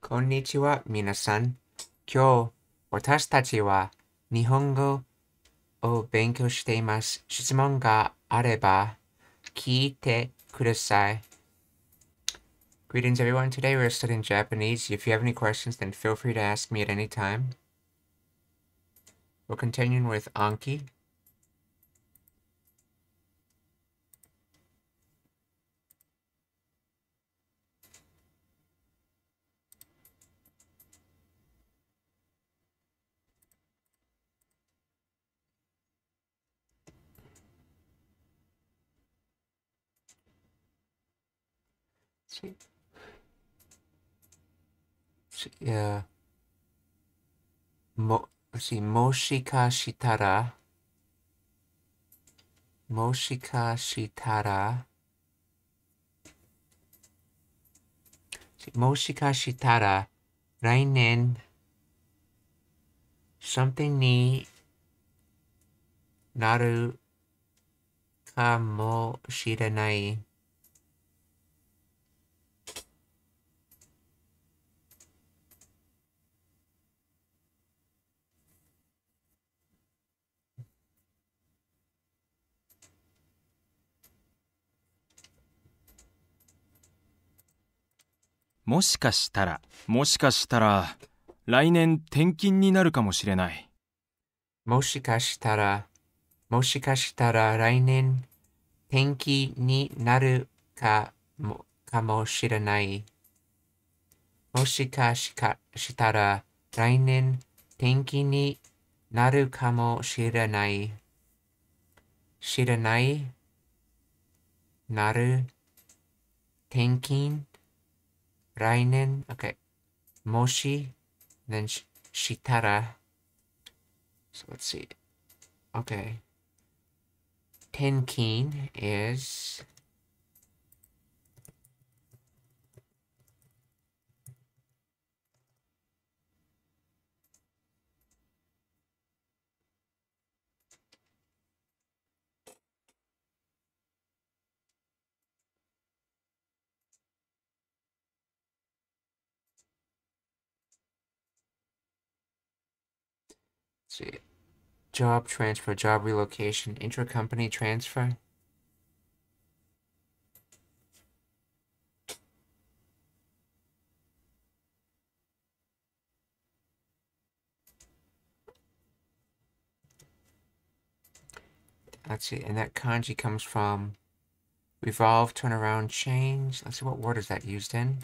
こんにちは、皆さん。今日、私たちは日本語を勉強しています。質問があれば聞いてください。Greetings, everyone. Today we're studying Japanese. If you have any questions, then feel free to ask me at any time. We're continuing with Anki. she, she yeah. Mo, let's see, Moshika Shitara. Moshika Shitara. Moshika Shitara. Rainen. Something ni naru kamo shiranai. もし。かしたら、もしかしたら、来年転勤になるかもしれない。もしかしたら、もしかしたら来年天気になるかもかもしれない。もしかしかしたら来年天気になるかもしれない。知らない？なる？転勤？Rainen, okay, Moshi, then Sh Shitara. So let's see. Okay. Tenkin is see. Job transfer, job relocation, intra-company transfer. Let's see, and that kanji comes from revolve, turn around, change. Let's see, what word is that used in?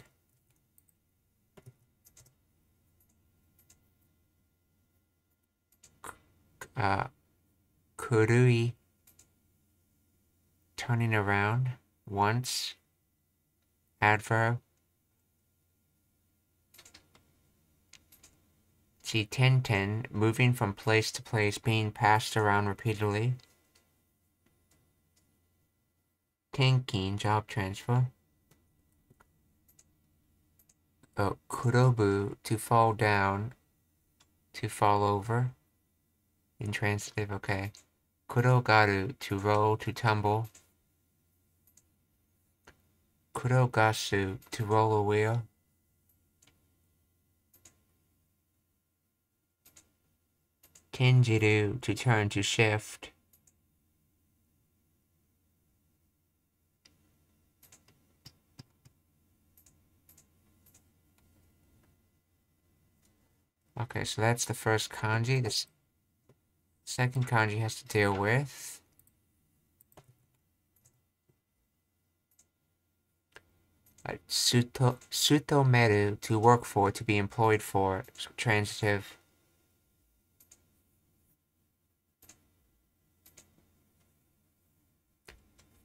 Uh, kurui turning around once. Adverb. Ten moving from place to place being passed around repeatedly. Tenkin job transfer. Uh, kurobu to fall down to fall over Intransitive, okay. Kurogaru, to roll, to tumble. Kurogasu, to roll a wheel. Kenjiru, to turn, to shift. Okay, so that's the first kanji. This Second kanji has to deal with like suto sutomeru to work for, to be employed for, transitive.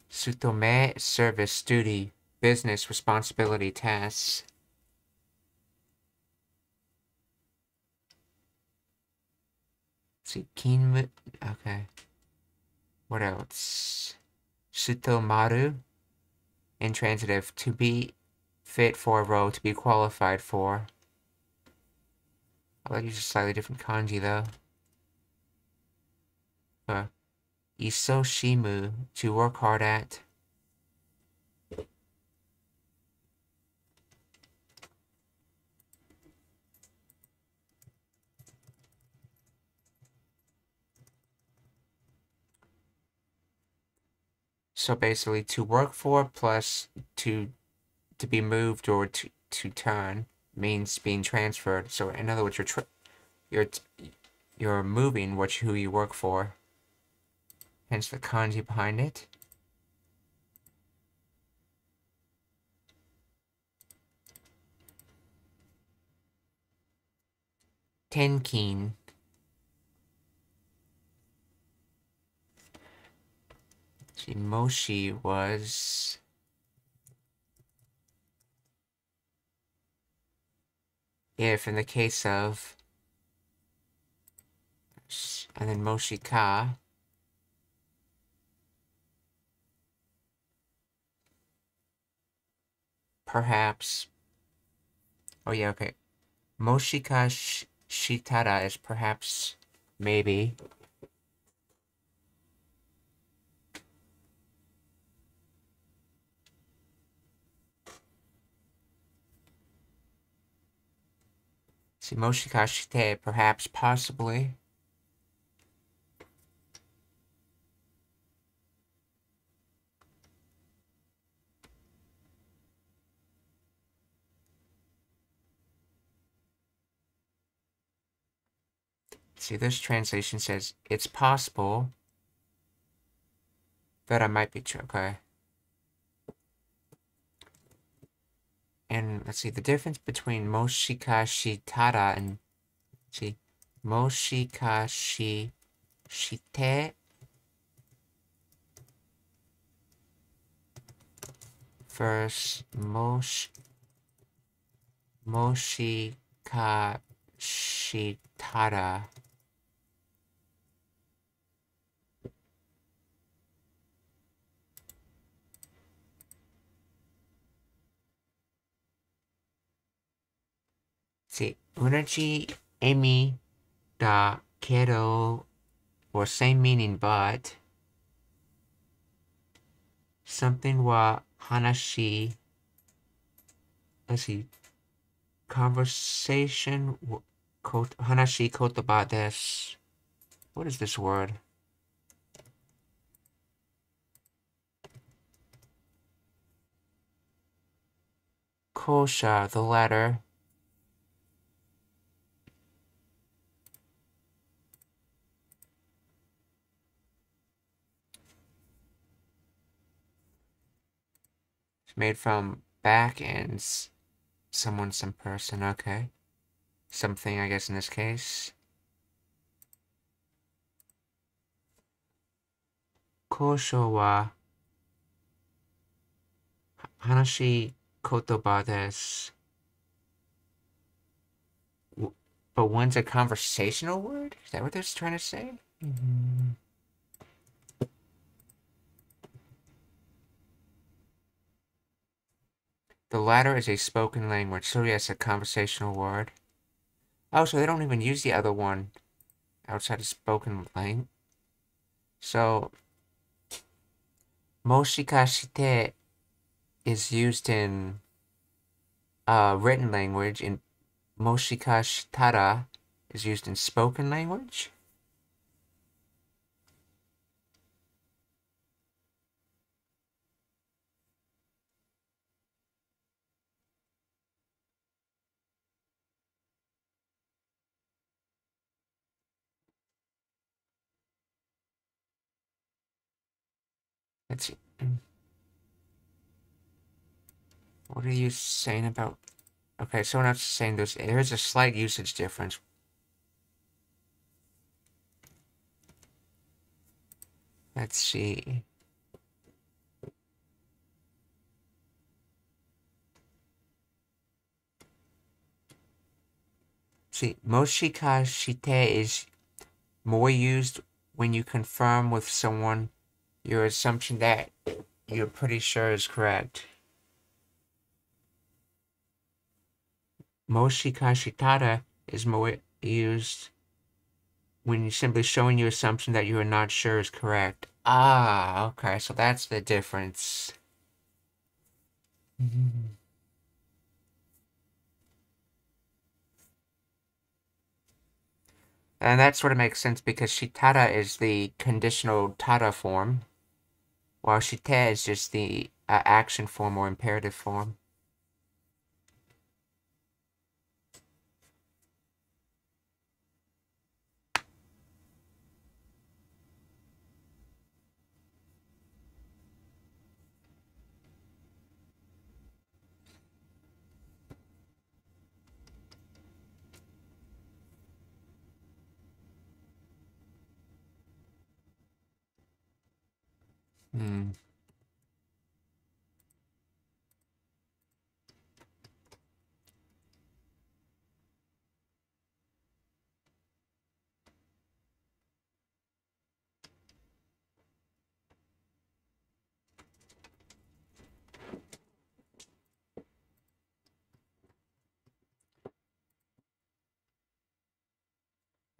Sutome service duty, business responsibility tasks. See. Okay. What else? Sutomaru. Intransitive. To be fit for a role, to be qualified for. I'll use a slightly different kanji though. Uh, Isoshimu. To work hard at. So basically, to work for plus to to be moved or to to turn means being transferred. So in other words, you're you're you're moving what who you work for. Hence the kanji behind it. Tenkin. Moshi was if in the case of and then Moshika perhaps oh yeah okay. Moshika sh Shitara is perhaps maybe See, perhaps, possibly. See, this translation says, it's possible that I might be true. Okay. And let's see, the difference between Moshika Shitara and see, Moshika Shi Shite versus Mosh Moshika Shitara. See, unachi emi da kero or same meaning but something wa hanashi. Let's see. Conversation hanashi kotoba desu what is this word? Kosha the latter It's made from back and someone, some person, okay. Something, I guess, in this case. Kosho wa hanashi kotoba desu. But one's a conversational word? Is that what they're trying to say? Mm -hmm. The latter is a spoken language, so yes, a conversational word. Oh, so they don't even use the other one outside of spoken language. So, moshikashite is used in uh, written language, and moshikashitara is used in spoken language. Let's see. What are you saying about... Okay, someone else is saying there's, there's a slight usage difference. Let's see. See, Moshika Shite is more used when you confirm with someone your assumption that you're pretty sure is correct. Moshikashitara is more used when you're simply showing your assumption that you are not sure is correct. Ah, okay, so that's the difference. And that sort of makes sense because shitara is the conditional tara form. while shite is just the uh, action form or imperative form. Hmm.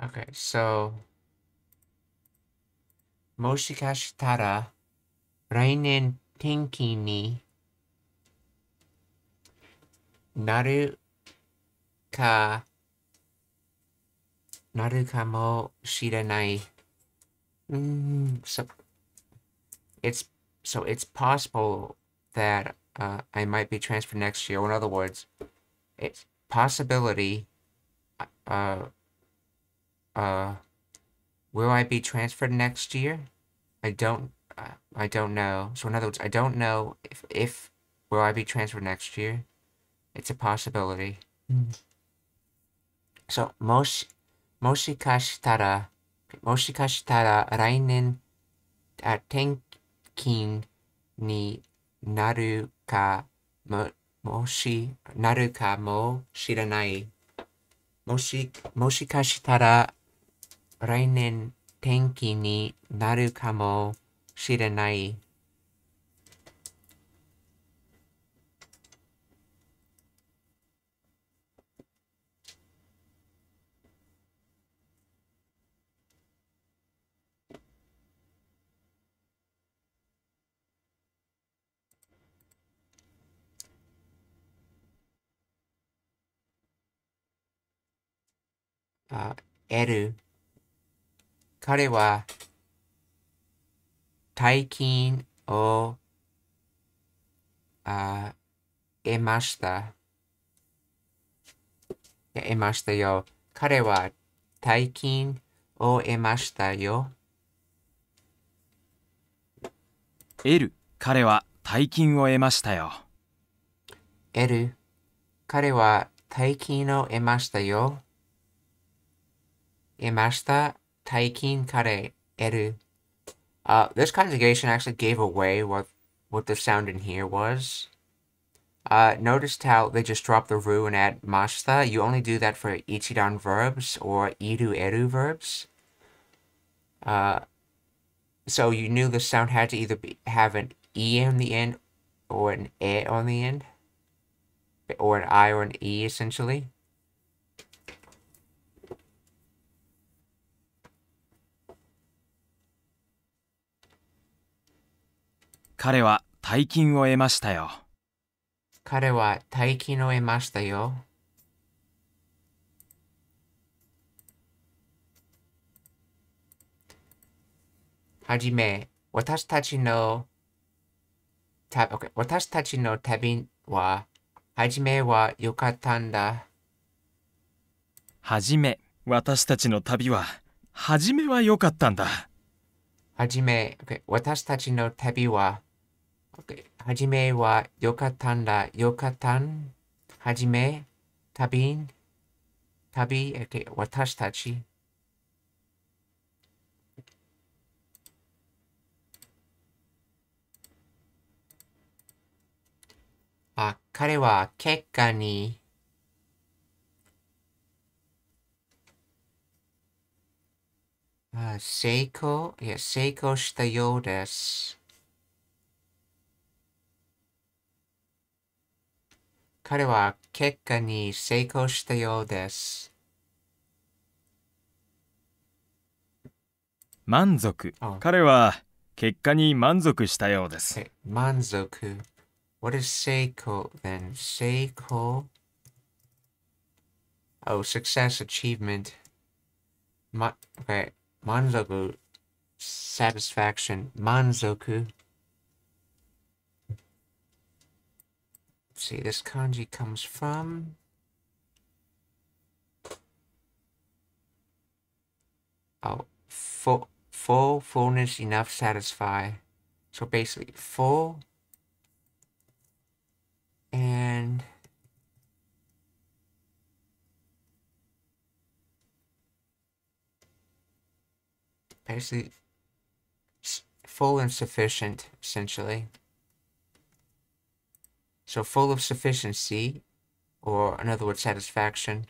Okay, so Moshikashitara 来年天気になるかなるかもしれない。Mm, so it's so it's possible that uh, I might be transferred next year. Or in other words, it's possibility. Uh, uh, will I be transferred next year? I don't. I don't know. So in other words, I don't know if, if will I be transferred next year. It's a possibility. Mm. So, moshi, moshi kashitara, rainen uh, tenkin ni naru ka mo, moshi, naru ka mo shiranai. Moshi, moshi rainen tenki ni naru ka mo 知れない。あ、L。彼は大金をあ得ました。得ましたよ。彼は大金を得ましたよ。L 彼は大金を得ましたよ L。彼は大金を得ましたよ。得ました。大金彼 L。Uh, this conjugation actually gave away what what the sound in here was. Uh, noticed how they just drop the ru and add mashta. You only do that for ichidan verbs or iru eru verbs. Uh, so you knew the sound had to either be, have an e on the end or an e on the end, or an i or an e essentially. 彼は大金を得ましたよ彼は大金を得ましたよ。はじめ、私たちの、た、私たちの旅は、はじめは良かったんだ。はじめ私たちの旅ははじめは良かったんだはじめ、私たちの旅は、はじめは良かったんだ。良かったん。はじめ、旅、旅、OK、私たち。あ、彼は結果に、あ成功、いや、成功したようです。彼は結果に成功したようです。満足あ彼は結果に満足したようです満足。What is 成功 then? 成功 Oh, success, achievement. Ma okay, 満足 satisfaction. 満 see, this kanji comes from. Oh, full, full, fullness, enough, satisfy. So basically, full and basically full and sufficient, essentially. So full of sufficiency, or in other words, satisfaction.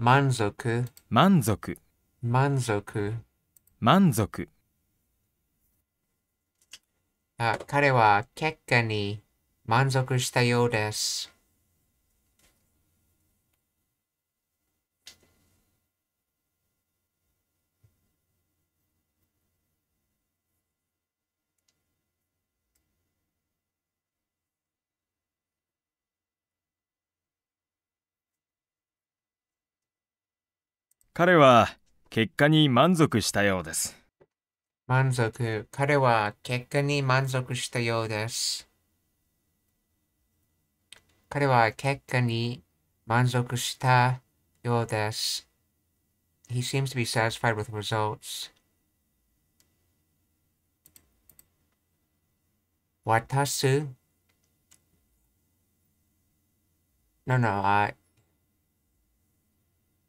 Manzoku, 満足 manzoku. 満足あ彼は結果に満足したようです。彼は結果に満足したようです満足。彼は結果に満足したようです。彼は結果に満足したようです。He seems to be satisfied with results. 渡す No, no, I.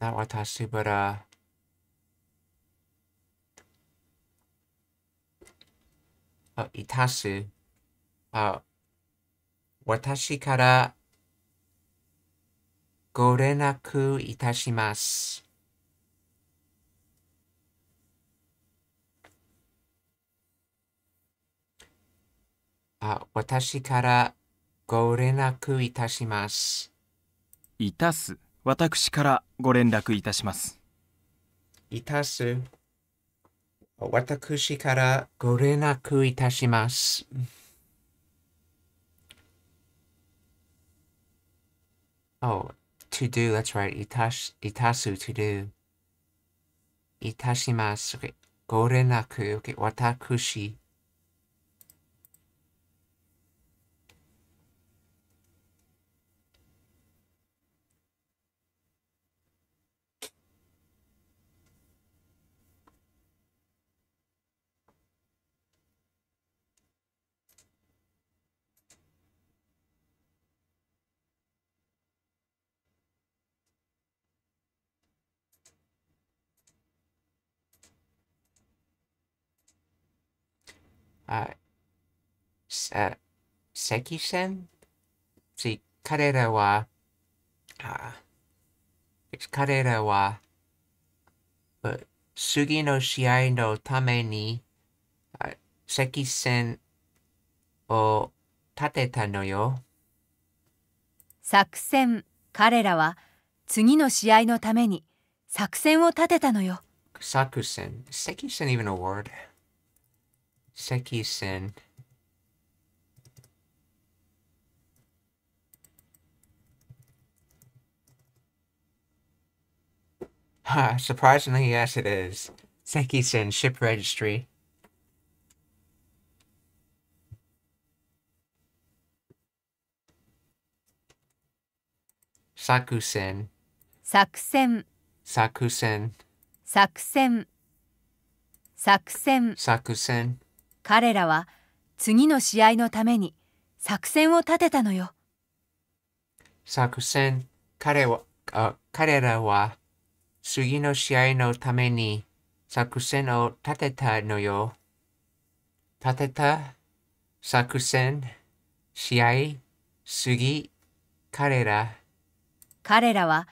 not watashi, but uh. Uh, itasu. Uh, watashi kara gorenaku itashimasu. Uh, watashi kara ご連絡いたします。いたす。私からご連絡いたしますいたす。私からご連絡いたします。Oh, to do, that's right. いたし、いたす to do. いたします。Okay. ご連絡、okay. 私。あ、さ、関線つ彼らは、あ、彼らは、あ次の試合のために、あ関線を立てたのよ。作戦彼らは次の試合のために作戦を立てたのよ作戦。関線 even a word? Seki-sen surprisingly, yes it is. Seki-sen Ship Registry. Sakusen. Sakusen. Sakusen. Sakusen. Sakusen. Sakusen. 彼らは次の試合のために作戦を立てたのよ。Sakusen, 彼は、あ、彼らは、次の試合のために作戦を立てたのよ。立てた作戦、試合、次、彼ら、彼らは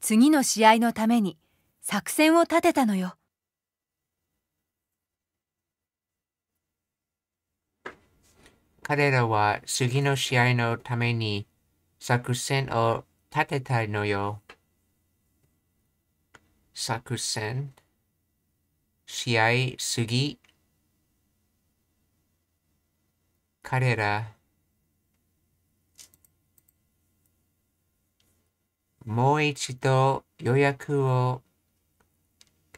次の試合のために作戦を立てたのよ彼らは次の試合のために作戦を立てたいのよ。作戦、試合、次、彼ら、もう一度予約を、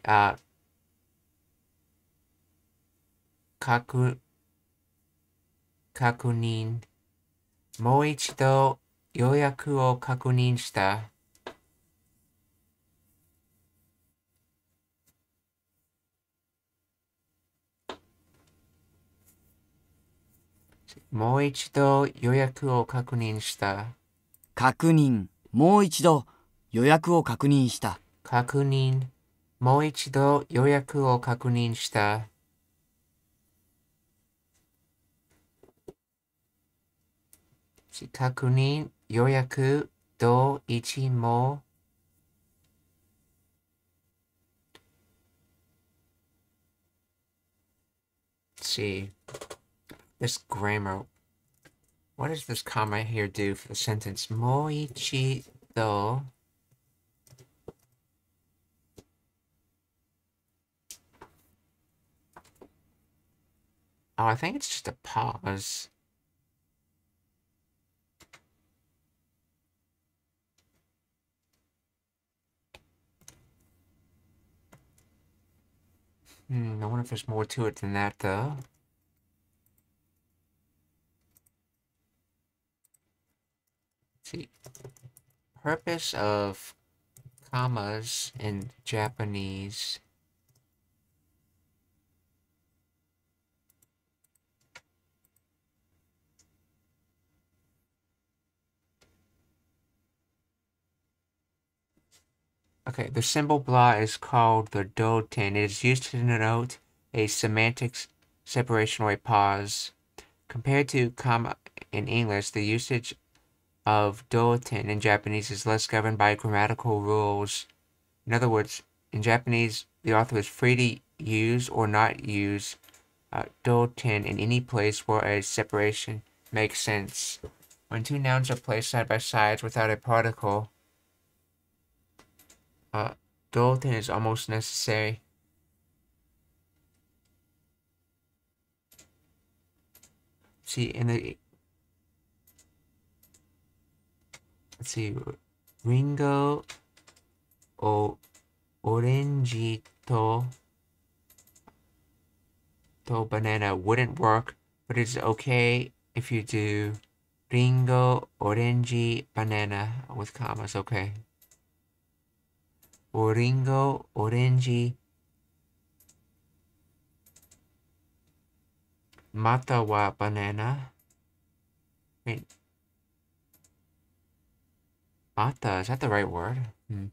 あ、確確認。もう一度予約を確認した。もう一度予約を確認した。確認。もう一度予約を確認した。確認。もう一度予約を確認した。確認、予約、ど一も。Let's see. This grammar. What does this comma here do for the sentence? もう一度。Oh, I think it's just a pause. Hmm, I wonder if there's more to it than that, though. Let's see. Purpose of commas in Japanese. Okay, the symbol blah is called the doten. It is used to denote a semantic s- separation or a pause. Compared to comma in English, the usage of doten in Japanese is less governed by grammatical rules. In other words, in Japanese, the author is free to use or not use uh, doten in any place where a separation makes sense. When two nouns are placed side by side without a particle, uh, Doten is almost necessary. See, in the. Let's see. Ringo o orange to to banana wouldn't work, but it's okay if you do ringo, orange, banana with commas, okay. Oringo, orange, mata wa banana. Wait. Mata, is that the right word? Hmm.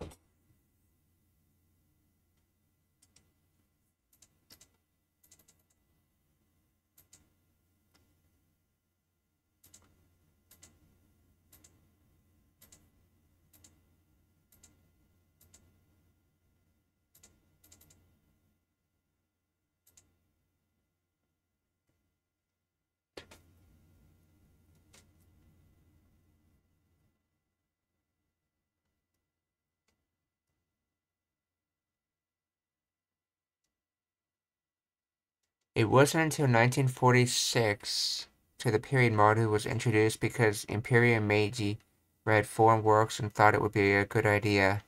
It wasn't until 1946 to the period Maru was introduced because Imperial Meiji read foreign works and thought it would be a good idea.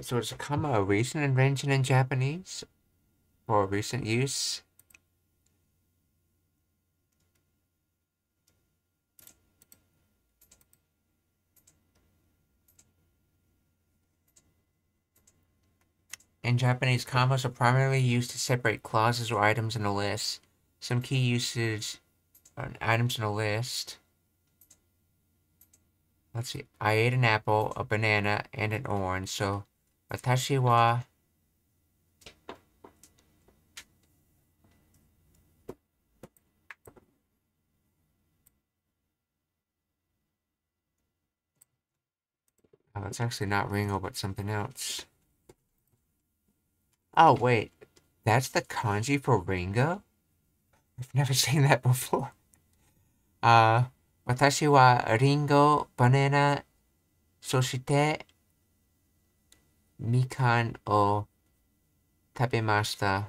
So is a a recent invention in Japanese? Or recent use? In Japanese, commas are primarily used to separate clauses or items in a list. Some key uses on items in a list. Let's see. I ate an apple, a banana, and an orange. So, watashi wa Oh, it's actually not Ringo, but something else. Oh, wait. That's the kanji for Ringo? I've never seen that before. Uh, watashi wa Ringo banana soshite mikan o tabemashita.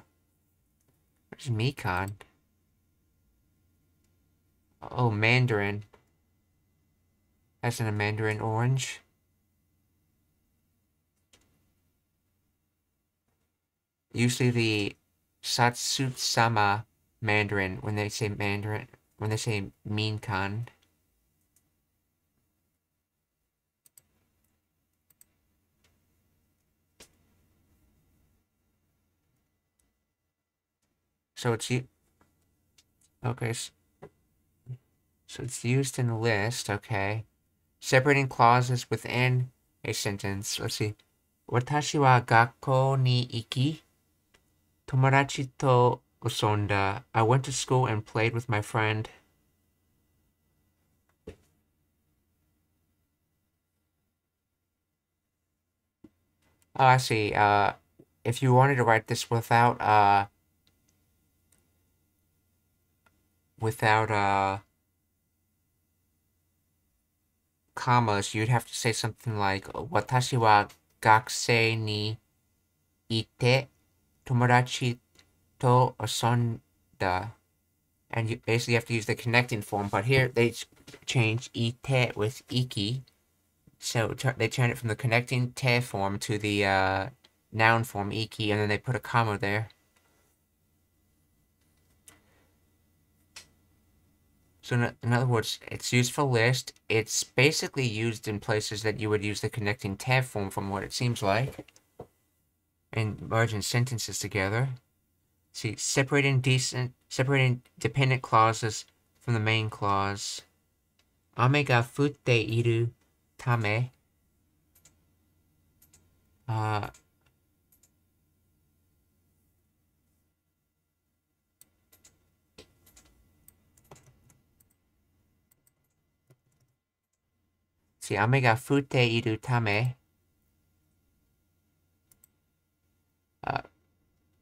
Where's mikan? Oh, mandarin. As in a mandarin orange. usually the Satsutsama Mandarin when they say Mandarin when they say mikan. So it's okay. So it's used in the list. Okay, separating clauses within a sentence. Let's see. Watashi wa gakko ni iki. Tomodachi to Osonda. I went to school and played with my friend. Oh, I see. Uh, if you wanted to write this without, uh, without, uh, commas, you'd have to say something like, Watashi wa gakusei ni ite Tomodachi to Osonda. And you basically have to use the connecting form, but here they change ite with iki. So they turn it from the connecting te form to the uh, noun form iki, and then they put a comma there. So in, other words, it's used for list. It's basically used in places that you would use the connecting te form from what it seems like and merging sentences together. See, separating decent, separating dependent clauses from the main clause. Ame ga futte iru tame. Uh, see, ame ga futte iru tame.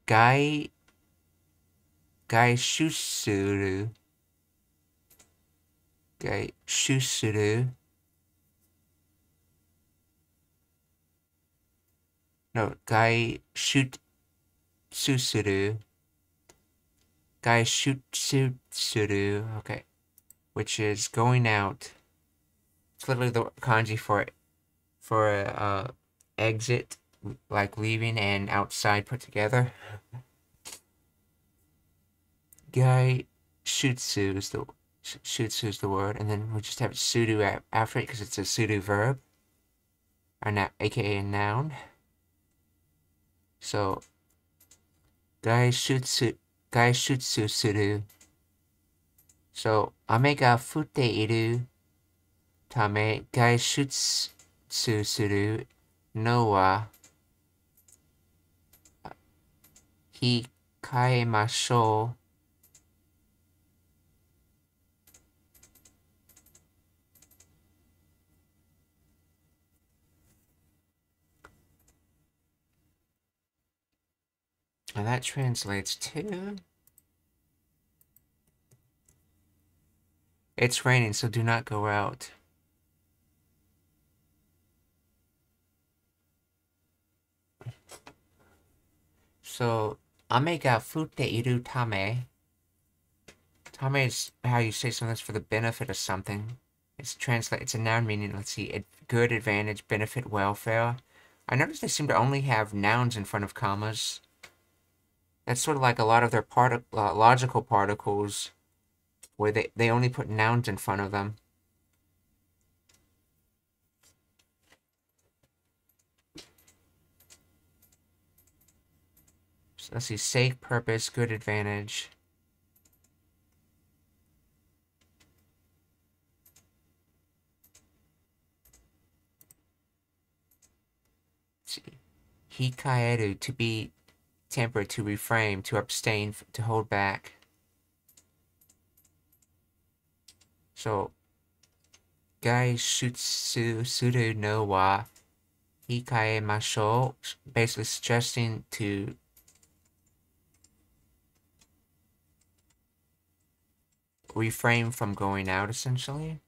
Gai Gai Shusuru Gai Shusuru No Gai Shut Susuru Gai Shutsuru okay. Which is going out. It's literally the kanji for it for uh, exit like leaving and outside put together. Guy shutsu is the shutsu is the word, and then we just have sudo after it because it's a sudo verb, or not, aka a noun. So, guy shutsu, guy shutsu sudo. So, ame ga futte iru tame guy shutsu suru no wa のは控えましょう。And that translates to It's raining, so do not go out. So, ame ga fute iru tame. Tame is how you say something's for the benefit of something. It's translate. It's a noun meaning. Let's see, good, advantage, benefit, welfare. I notice they seem to only have nouns in front of commas. That's sort of like a lot of their part uh, logical particles, where they they only put nouns in front of them. Let's see, sake, purpose, good advantage. Hikaeru, to be tempered, to refrain, to abstain, to hold back. So, gai shutsu suru no wa hikae masho, basically suggesting to refrain from going out, essentially.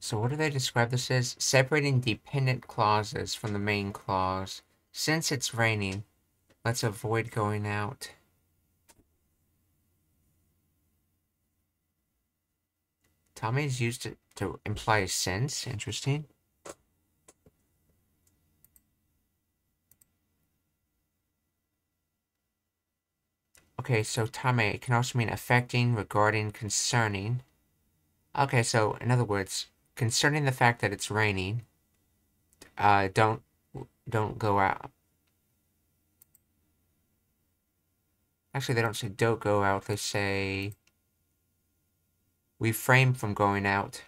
So what do they describe this as? Separating dependent clauses from the main clause. Since it's raining, let's avoid going out. Tommy is used to, to imply a sense. Interesting. Okay, so tame can also mean affecting, regarding, concerning. Okay, so in other words, concerning the fact that it's raining, uh, don't don't go out. Actually, they don't say don't go out. They say refrain from going out.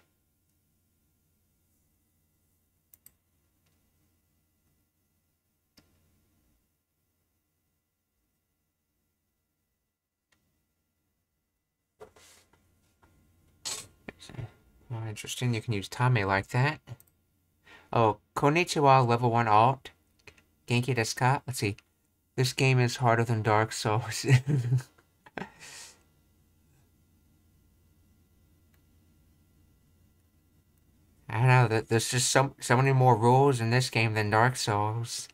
Oh, interesting. You can use Tame like that. Oh, Konnichiwa level 1 alt. Genki desu ka? Let's see. This game is harder than Dark Souls. I know, that there's just so, so many more rules in this game than Dark Souls.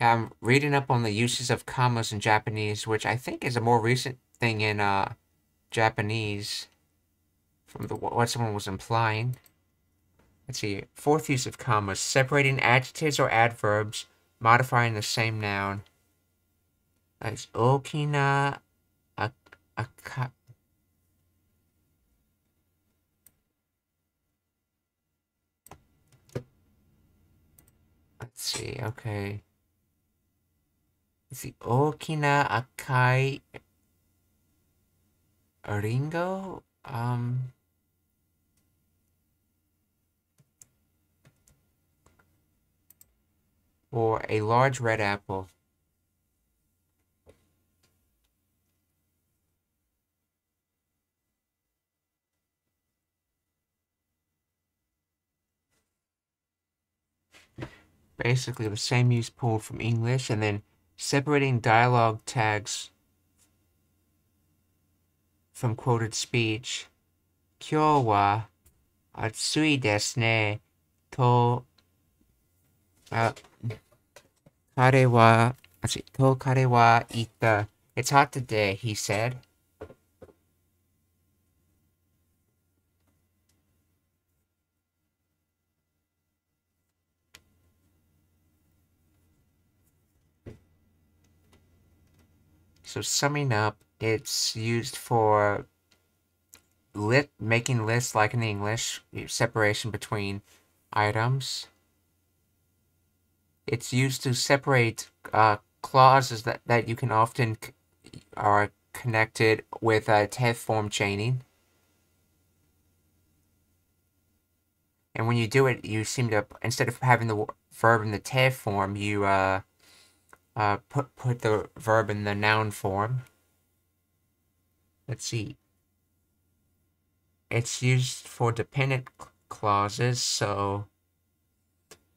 I'm reading up on the uses of commas in Japanese, which I think is a more recent thing in uh, Japanese from the, what someone was implying. Let's see. Fourth use of commas. Separating adjectives or adverbs, modifying the same noun. That's okina a, a, Let's see, okay. Let's see, okina akai Ringo? Um... Or a large red apple. Basically the same use pulled from English and then separating dialogue tags from quoted speech. 今日は暑いですね。と、あ、 彼は、あち、と彼は言った。It's hot today, he said. So summing up, it's used for lit making lists like in English, separation between items. It's used to separate uh, clauses that, that you can often are connected with a te form chaining. And when you do it, you seem to, instead of having the verb in the te form, you uh, uh, put, put the verb in the noun form. Let's see. It's used for dependent clauses, so...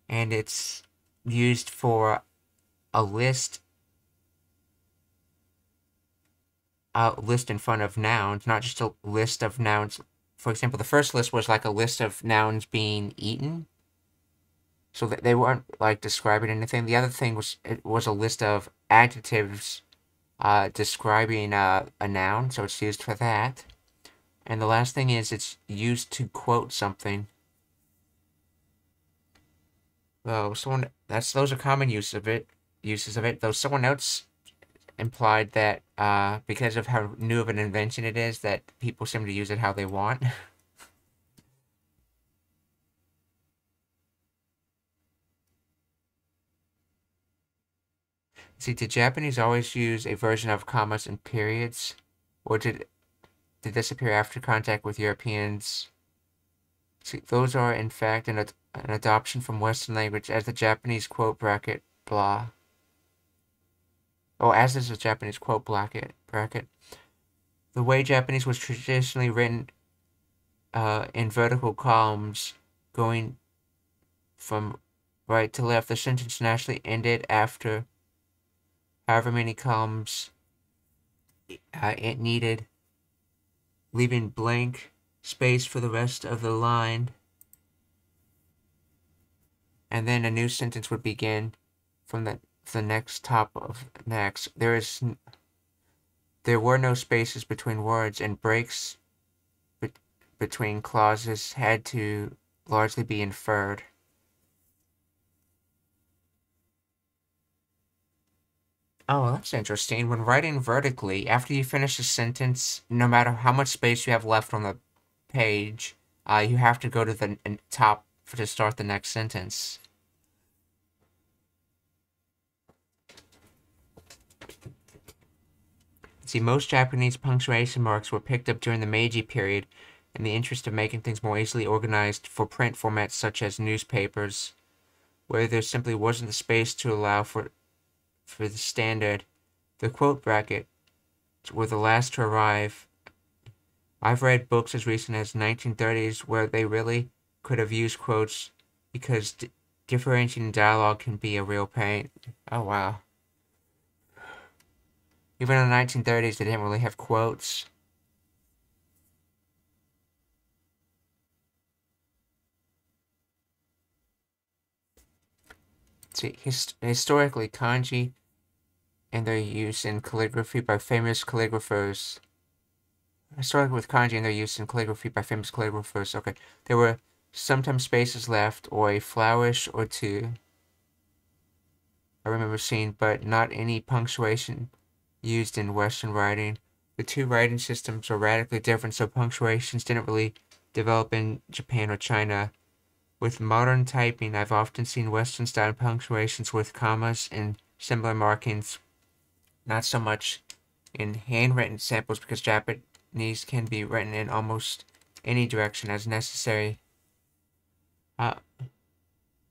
And it's used for a list a list in front of nouns, not just a list of nouns. For example, the first list was like a list of nouns being eaten. So that they weren't like describing anything. The other thing was it was a list of adjectives uh, describing uh, a noun, so it's used for that. And the last thing is it's used to quote something. Though someone that's those are common use of it uses of it. Though someone else implied that uh, because of how new of an invention it is, that people seem to use it how they want. See, did Japanese always use a version of commas and periods? Or did, did this appear after contact with Europeans? See, those are, in fact, an, an adoption from Western language as the Japanese quote bracket, blah. Oh, as is the Japanese quote bracket, bracket. The way Japanese was traditionally written uh, in vertical columns going from right to left, the sentence naturally ended after however many columns uh, it needed, leaving blank space for the rest of the line. And then a new sentence would begin from the, the next top of next. There is there were no spaces between words and breaks be between clauses had to largely be inferred. Oh, that's interesting. When writing vertically, after you finish a sentence, no matter how much space you have left on the page, uh, you have to go to the top to start the next sentence. See, most Japanese punctuation marks were picked up during the Meiji period in the interest of making things more easily organized for print formats such as newspapers, where there simply wasn't the space to allow for for the standard. The quote bracket were the last to arrive. I've read books as recent as 1930s where they really could have used quotes because differentiating dialogue can be a real pain. Oh wow. Even in the 1930s, they didn't really have quotes. See, hist historically, kanji and their use in calligraphy by famous calligraphers. Historically, with kanji and their use in calligraphy by famous calligraphers. Okay, there were sometimes spaces left, or a flourish or two. I remember seeing, but not any punctuation used in Western writing. The two writing systems are radically different, so punctuations didn't really develop in Japan or China. With modern typing, I've often seen Western style punctuations with commas and similar markings, not so much in handwritten samples because Japanese can be written in almost any direction as necessary. Uh,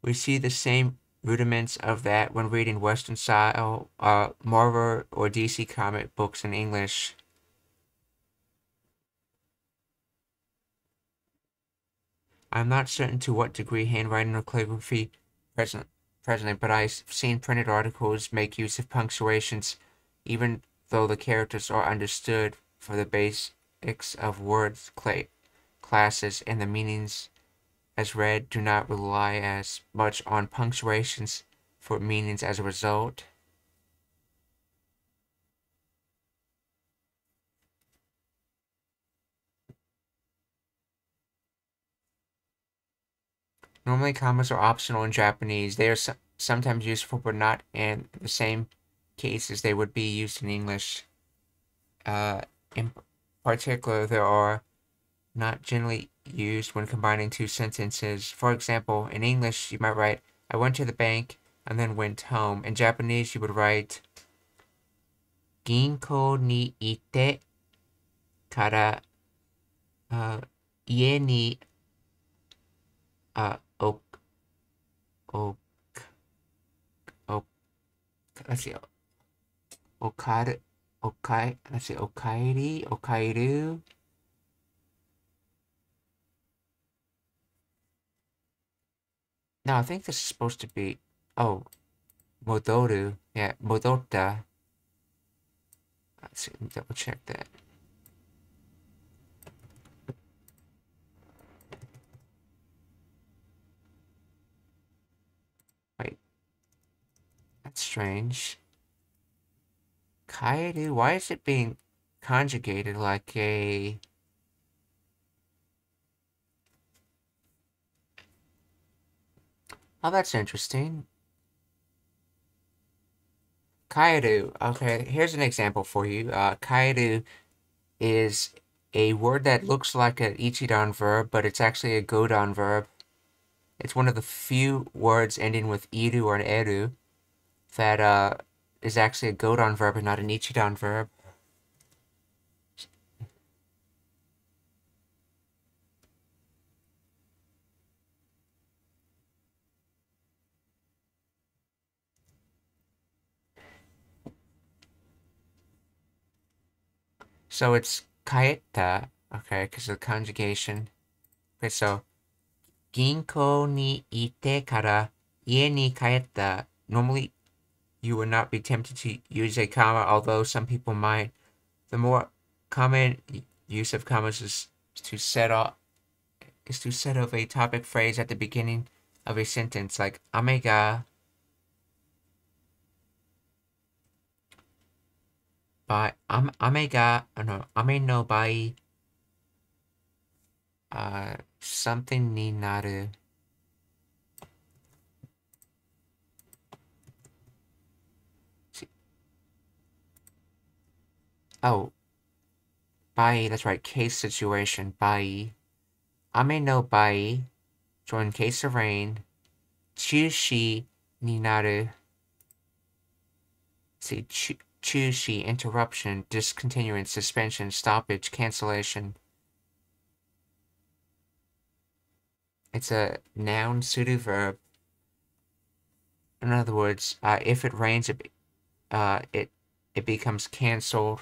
we see the same rudiments of that when reading Western style uh, Marvel or DC comic books in English. I'm not certain to what degree handwriting or calligraphy present, presently, but I've seen printed articles make use of punctuations, even though the characters are understood for the basics of words classes and the meanings as read do not rely as much on punctuations for meanings as a result. Normally, commas are optional in Japanese. They are so sometimes useful, but not in the same cases they would be used in English. Uh, in particular, there are not generally used when combining two sentences. For example, in English, you might write, I went to the bank and then went home. In Japanese, you would write, Ginko ni ite kara uh, ie ni uh, ok, ok, ok, let's see, okaru, okai, let's see, okairi, okairu, No, I think this is supposed to be... Oh. Modoru. Yeah, Modota. Let's see, double check that. Wait. That's strange. Kaeru, why is it being conjugated like a... Oh, that's interesting. Kaeru. Okay, here's an example for you. Uh, is a word that looks like an ichidan verb, but it's actually a godan verb. It's one of the few words ending with iru or an eru that uh, is actually a godan verb and not an ichidan verb. So it's kaeta, okay, because of the conjugation. Okay, so ginko ni ite kara ie ni kaeta. Normally, you would not be tempted to use a comma, although some people might. The more common use of commas is to set off is to set off a topic phrase at the beginning of a sentence like amega by am amega oh no ame no bai uh something ni naru Oh, by that's right, case situation, bai. Ame no bai, so in case of rain, chushi ni naru. See, chushi, interruption, discontinuance, suspension, stoppage, cancellation. It's a noun pseudo verb. In other words, uh, if it rains, it, uh, it it becomes cancelled.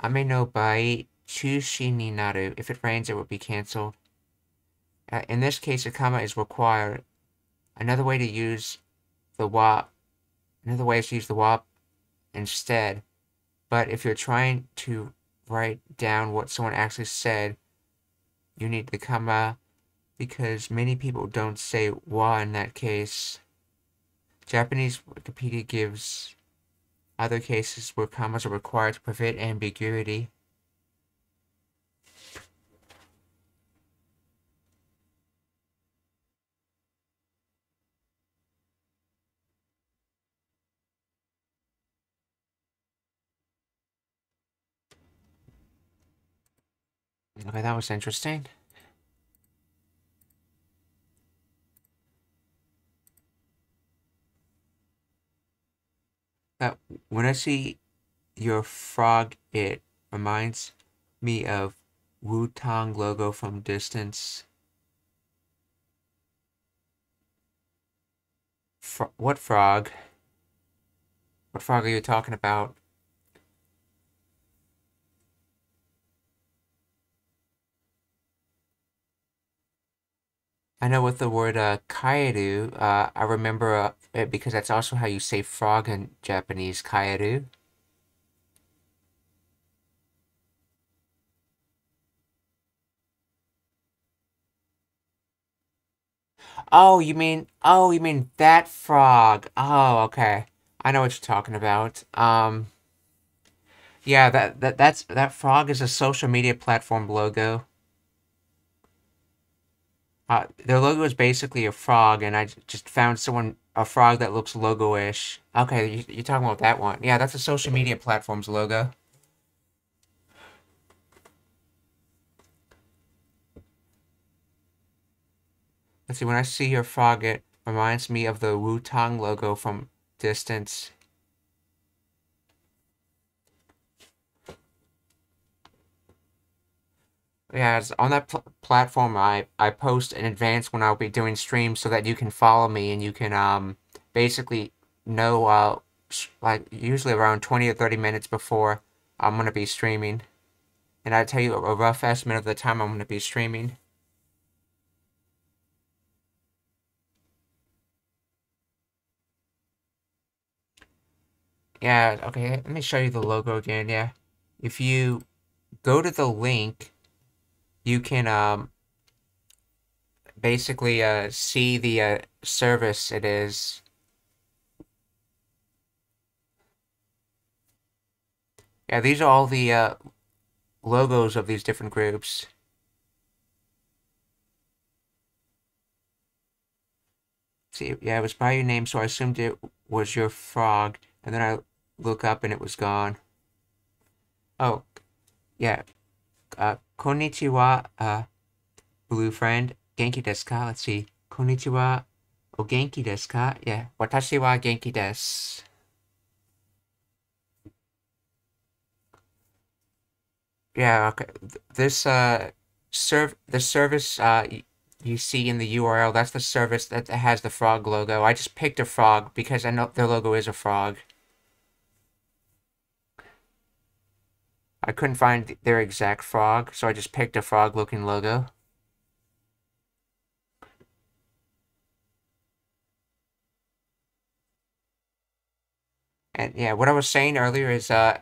Ame no bai chushi ni naru. If it rains, it will be cancelled. Uh, in this case, a comma is required. Another way to use the wa, another way is to use the wa instead. But if you're trying to write down what someone actually said, you need the comma because many people don't say wa in that case. Japanese Wikipedia gives other cases where commas are required to prevent ambiguity. Okay, that was interesting. that when I see your frog, it reminds me of Wu Tang logo from distance. Fro what frog? What frog are you talking about? I know with the word uh, kaeru, uh, I remember uh, it because that's also how you say frog in Japanese, kaeru. Oh, you mean, oh, you mean that frog. Oh, okay. I know what you're talking about. Um, yeah, that, that that's that frog is a social media platform logo. Uh, their logo is basically a frog, and I just found someone a frog that looks logo-ish. Okay, you, you're talking about that one. Yeah, that's a social media platform's logo. Let's see, when I see your frog, it reminds me of the Wu-Tang logo from distance. Yeah, on that pl platform, I, I post in advance when I'll be doing streams so that you can follow me and you can um basically know uh like usually around 20 or 30 minutes before I'm going to be streaming. And I tell you a rough estimate of the time I'm going to be streaming. Yeah, okay, let me show you the logo again, yeah. If you go to the link you can um, basically uh, see the uh, service it is. Yeah, these are all the uh, logos of these different groups. See, yeah, it was by your name, so I assumed it was your frog, and then I look up and it was gone. Oh, yeah. Uh, Konnichiwa, uh, blue friend. Genki desu ka? Let's see. Konnichiwa. O genki desu ka? Yeah. Watashi wa genki desu. Yeah, okay. This, uh, serve, the service, uh, you see in the URL, that's the service that has the frog logo. I just picked a frog because I know their logo is a frog. I couldn't find their exact frog, so I just picked a frog-looking logo. And yeah, what I was saying earlier is, uh,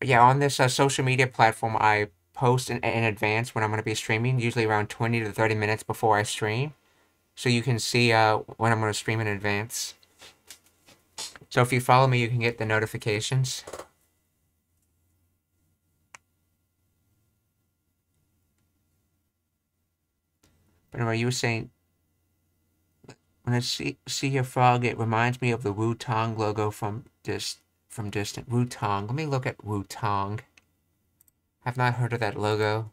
yeah, on this uh, social media platform, I post in, in advance when I'm going to be streaming, usually around 20 to 30 minutes before I stream. So you can see uh, when I'm going to stream in advance. So if you follow me, you can get the notifications. But anyway, you were saying when I see see a frog, it reminds me of the Wutong logo from dis from distant Wutong. Let me look at Wutong. I've not heard of that logo.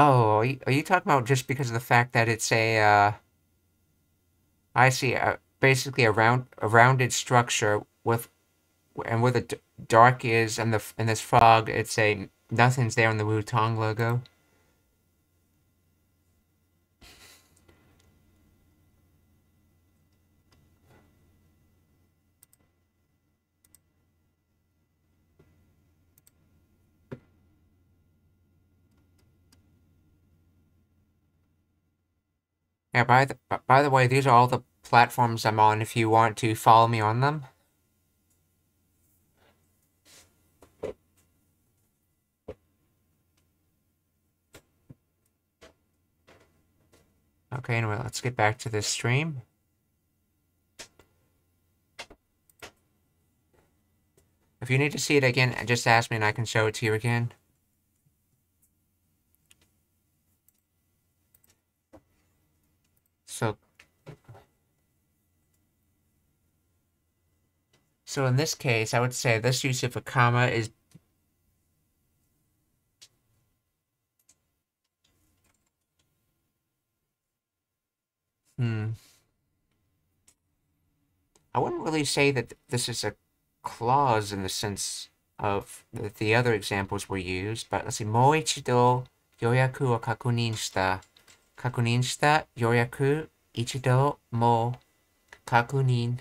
Oh, are you, are you talking about just because of the fact that it's a, uh, I see, uh, basically a round, a rounded structure with, and where the dark is and the and this fog, it's a nothing's there on the Wutong logo. Yeah, by the by the way, these are all the platforms I'm on if you want to follow me on them. Okay, anyway, let's get back to this stream. If you need to see it again, just ask me and I can show it to you again. So, so in this case, I would say this use of a comma is Hmm. I wouldn't really say that this is a clause in the sense of that the other examples were used, but let's see, もう一度予約を確認した。 確認した予約一度も確認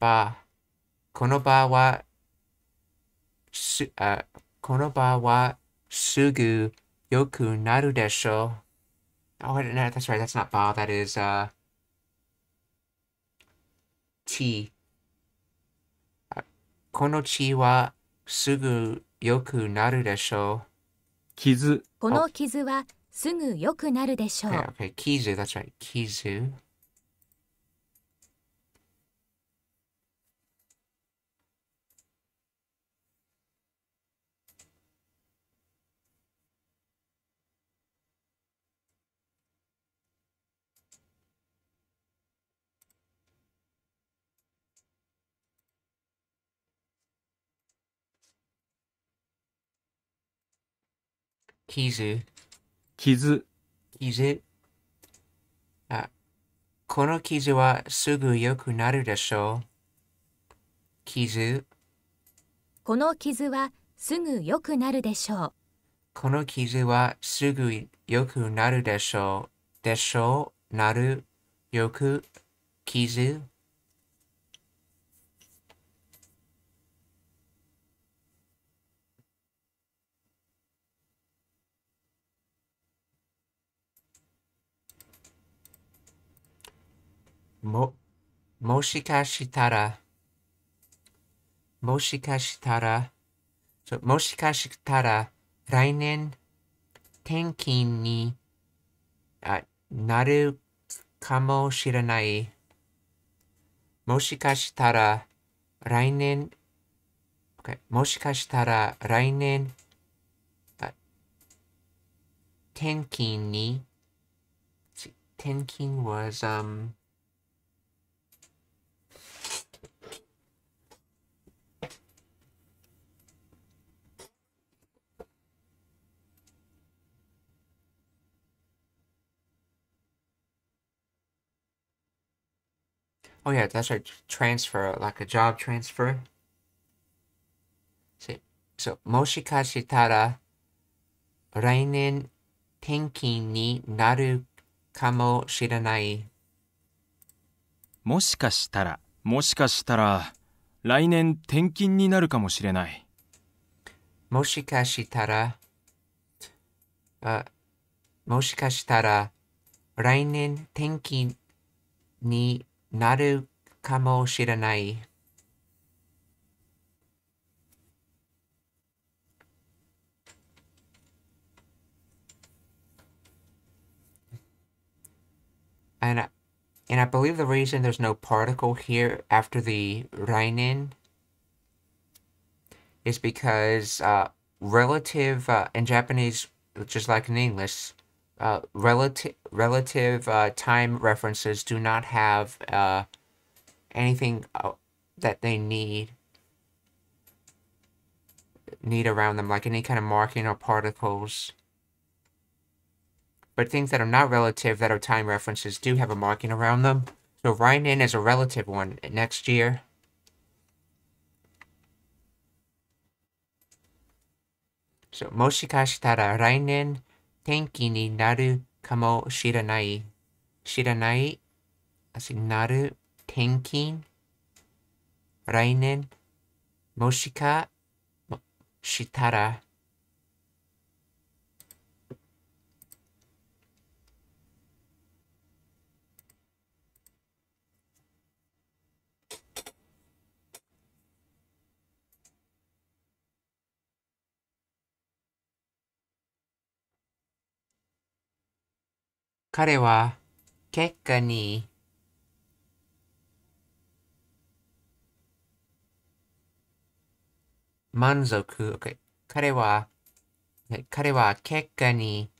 場この場はすあこの場はすぐ良くなるでしょう。Oh, wait, no, that's right. That's not ba. That is, uh, chi. Uh, この血はすぐ良くなるでしょ傷、この傷はすぐ良くなるでしう。ょう。Okay, okay. Kizu, that's right. Kizu. Kizu. 傷、傷。あ、この傷はすぐ良くなるでしょう。傷。この傷はすぐ良くなるでしょう。この傷はすぐ良くなるでしょう。でしょう。なる。よく。傷。も、もしかしたら、もしかしたら、そうもしかしたら、来年、転勤にあなるかもしれない。もしかしたら、来年、OK もしかしたら、来年、あ転勤に、転勤 was, um, Oh yeah, that's right. Transfer, like a job transfer. See, so もしかしたら来年転勤になるかもしれない。もしかしたら、もしかしたら来年転勤になるかもしれない。もしかしたら、あ、もしかしたら、来年天気に naru. And I, and I believe the reason there's no particle here after the reinin is because uh, relative uh, in Japanese, just like in English, uh, relative relative uh, time references do not have uh, anything uh, that they need need around them, like any kind of marking or particles. But things that are not relative, that are time references, do have a marking around them. So Rainen is a relative one next year. So Moshikashitara Rainin 天気になるかもしれない。知らない。as in なる転勤。来年？もしか？したら彼は結果に満足、彼は、ね彼は結果に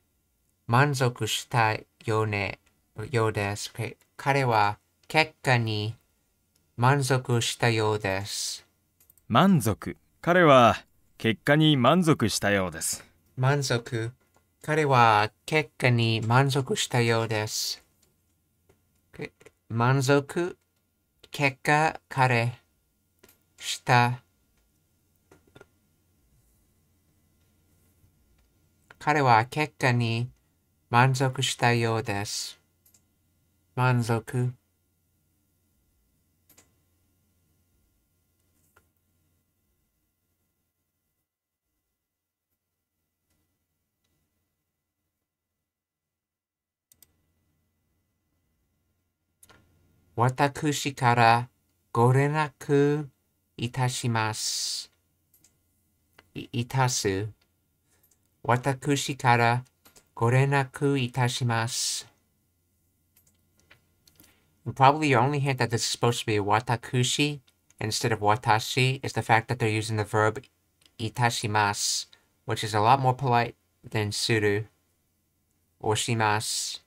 満足したよう,、ね、ようです。彼は結果に満足したようです。満足。彼は結果に満足したようです。満足。彼は結果に満足したようです。満足。結果、彼。した。彼は結果に満足したようです。満足。私からご連絡いたします。いいたす。私からご連絡いたします。And probably your only hint that this is supposed to be watakushi instead of watashi is the fact that they're using the verb itashimasu, which is a lot more polite than suru or shimasu.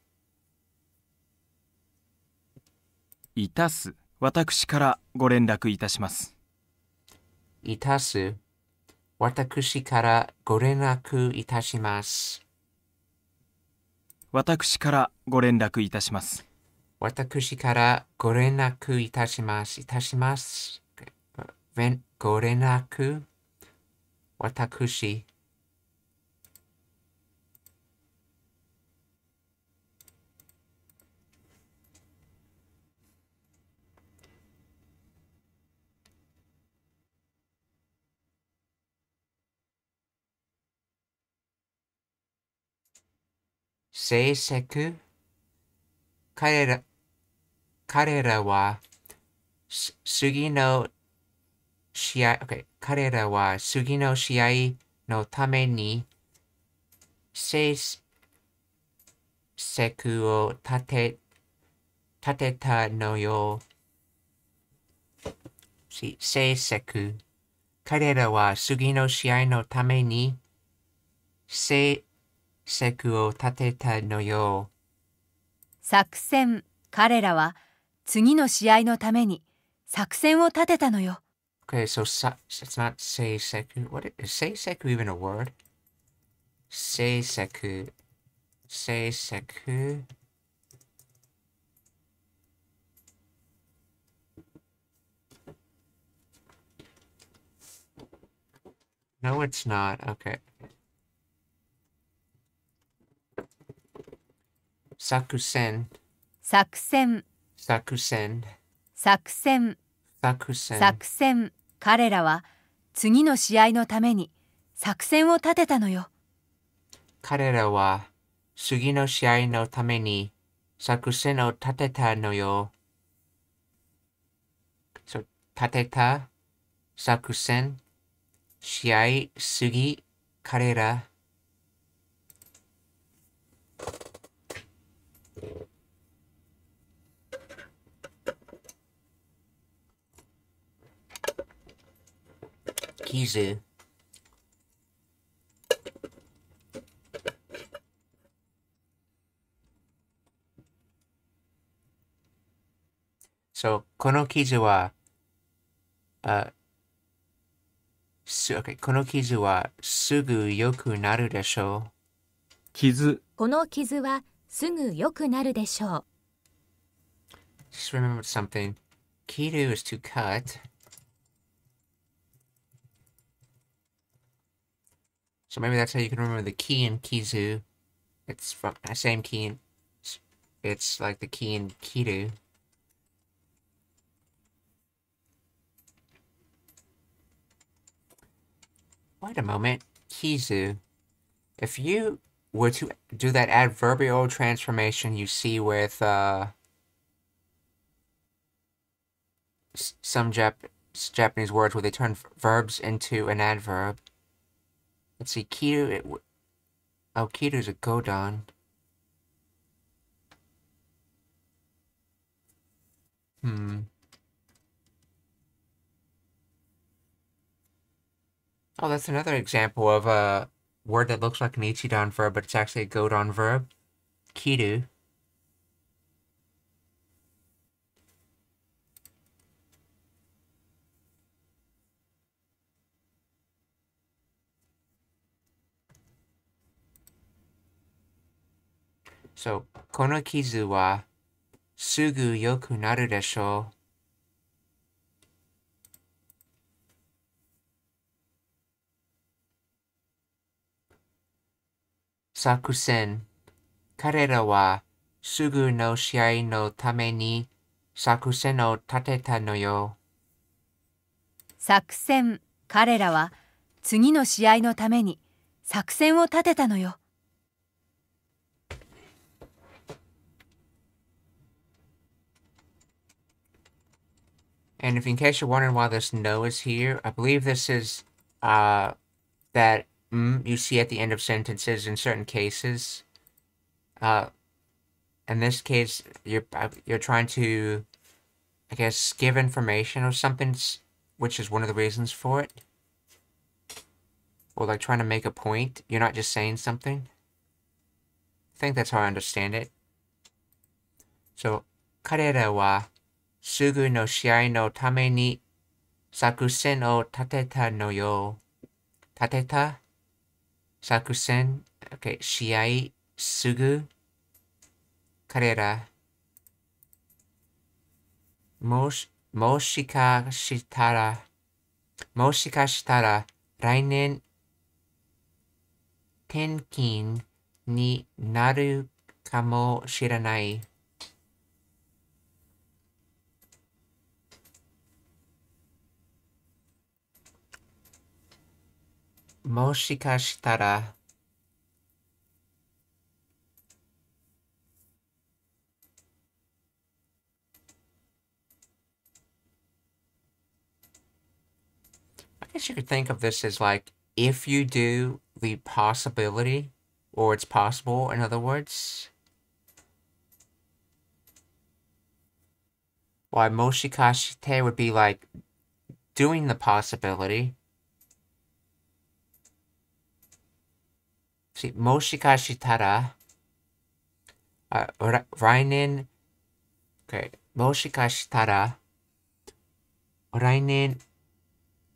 いたす。私からご連絡いたします。いたす。私からご連絡いたします。私からご連絡いたします。私からご連絡いたします。いたします。ご連絡。私。成績彼ら彼らはす次の試合、OK、彼らは次の試合のために成績を立て立てたのよ。し成績彼らは次の試合のために成績を立てたのよ。作戦彼らは次の試合のために作戦を立てたのよ Okay, so it's not seiseku. What is, is seiseku even a word? Seiseku. Seiseku. No, it's not. Okay. Sakusen. 作戦 Sakusen. 作戦作戦。作戦彼らは次の試合のために作戦を立てたのよ彼らは次の試合のために作戦を立てたのよ。So, 立てた作戦、試合、次、彼ら。傷 So, この記事は、あ、す、okay、この記事はすぐ良くなるでしょ傷この傷はすぐ良くなるでしょう。う。Just remember something. Kiru is to cut. So maybe that's how you can remember the key in Kizu. It's from the same key in, it's like the key in Kiru. Wait a moment. Kizu. If you were to do that adverbial transformation you see with uh, some Jap- Japanese words where they turn verbs into an adverb. Let's see, Kiru. It w- oh, Kiru's a Godan. Hmm. Oh, that's another example of a word that looks like an Ichidan verb, but it's actually a Godan verb. Kiru. So, この傷はすぐ良くなるでしょう。作戦。彼らはすぐの試合のために作戦を立てたのよ。作戦彼らは次の試合のために作戦を立てたのよ And if in case you're wondering why this no is here, I believe this is uh that mm you see at the end of sentences in certain cases. Uh, in this case, you're uh, you're trying to, I guess, give information or something, s- which is one of the reasons for it. Or like trying to make a point. You're not just saying something. I think that's how I understand it. So, 彼らは すぐの試合のために作戦を立てたのよ。立てた？作戦、okay、試合、すぐ、彼ら？もし、もしかしたら、もしかしたら来年、転勤になるかもしれない。もしかしたら、I guess you could think of this as like if you do the possibility, or it's possible, in other words. Why moshikashite would be like doing the possibility. See, もしかしたら、あ、ら来年、okay、もしかしたら、来年、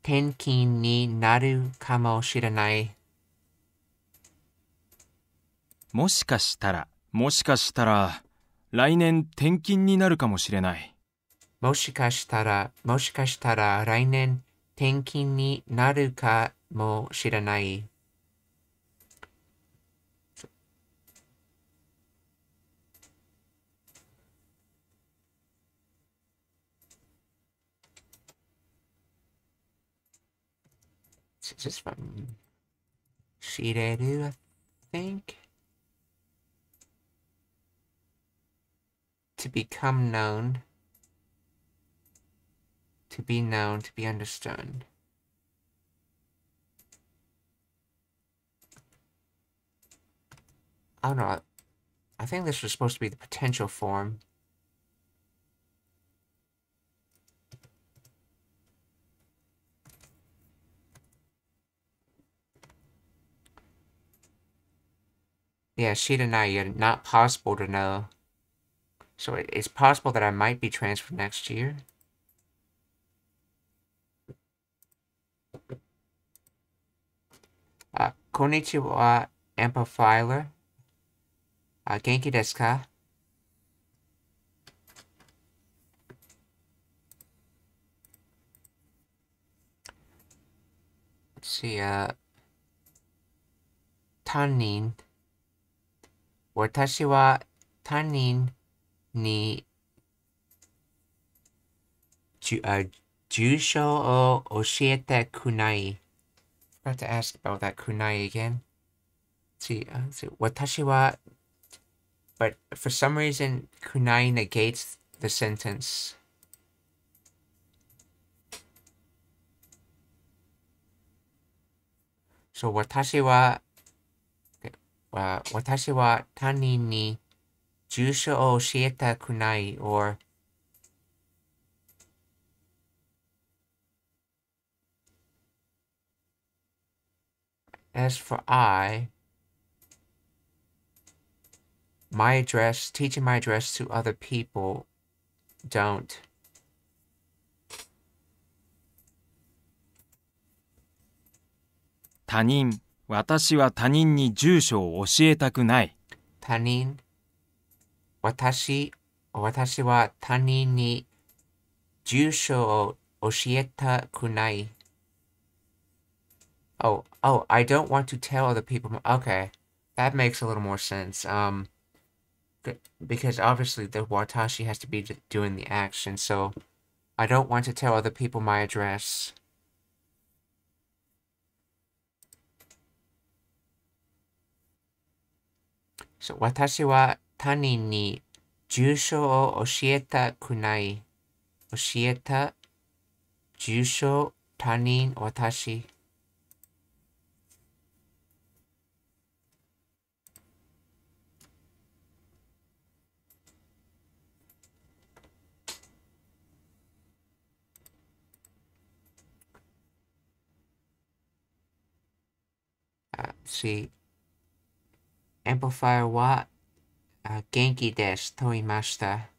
転勤になるかもしれない。もしかしたらもしかしたら来年転勤になるかもしれないもしかしたら、もしかしたら来年、転勤になるかもしれない。This is from Shireru, I think. To become known. To be known, to be understood. I don't know. I think this was supposed to be the potential form. Yeah, Shiranai, not possible to know. So it's possible that I might be transferred next year. Uh, konnichiwa, amplifier. Uh, genki desu ka? See, uh, 担任私は他人にじゅあ住所を教えてくない。Forgot to ask about that くない again. See, uh, see, 私は but for some reason くない negates the sentence. So 私は uh, watashi wa tani ni jusho o shieta kunai, or as for I, my address, teaching my address to other people, don't. 담임 私は他人に住所を教えたくない他人、私、私は他人に住所を教えたくない。Oh, oh, I don't want to tell other people. Okay, that makes a little more sense. Um, good- because obviously the watashi has to be d- doing the action, so I don't want to tell other people my address. 私は他人に住所を教えたくない。教えた住所他人私。あ、see. Amplifier は元気ですと言いました。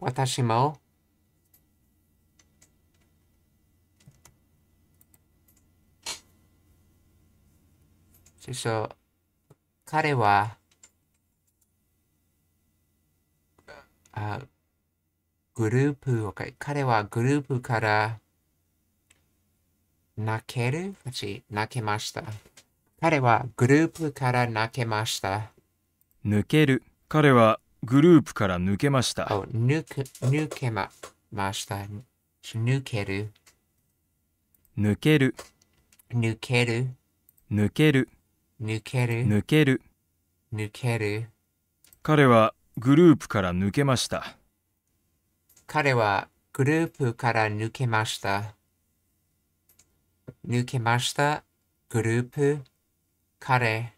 私も彼はあグループ、OK 彼はグループから泣ける？泣けました。彼はグループから泣けました。抜ける彼はグループから抜けましたお、抜け、抜けま、ました。抜ける、抜ける抜ける、抜ける抜ける、抜ける抜ける。彼はグループから抜けました彼はグループから抜けました。抜けました。グループ、彼。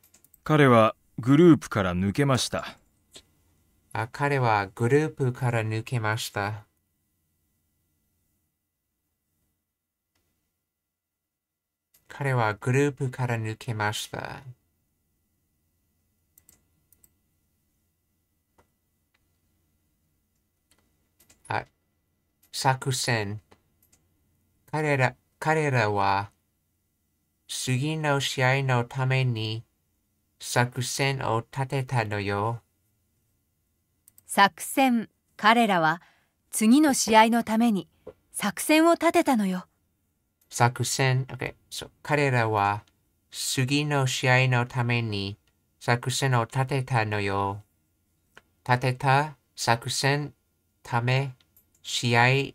彼はグループから抜けましたあ彼はグループから抜けました。彼はグループから抜けました。あ、作戦。彼ら、彼らは次の試合のために作戦を立てたのよ。作戦彼らは次の試合のために作戦を立てたのよ作戦、OK、そう彼らは次の試合のために作戦を立てたのよ。立てた作戦、ため、試合、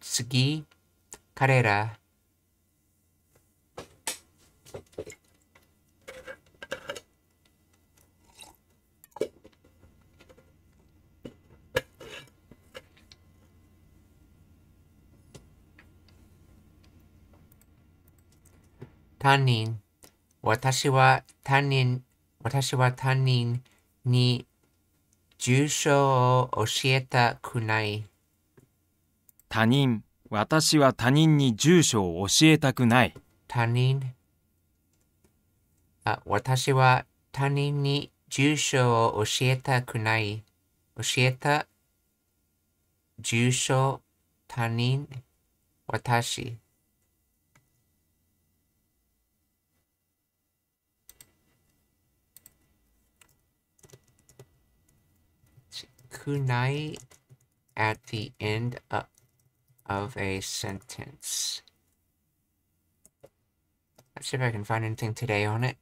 次、彼ら。他人私は他人私は他人に住所を教えたくない。他人私は他人に住所を教えたくない他人あ私は他人に住所を教えたくない。教えた住所他人私くない？At the end of, of a sentence. Let's see if I can find anything today on it.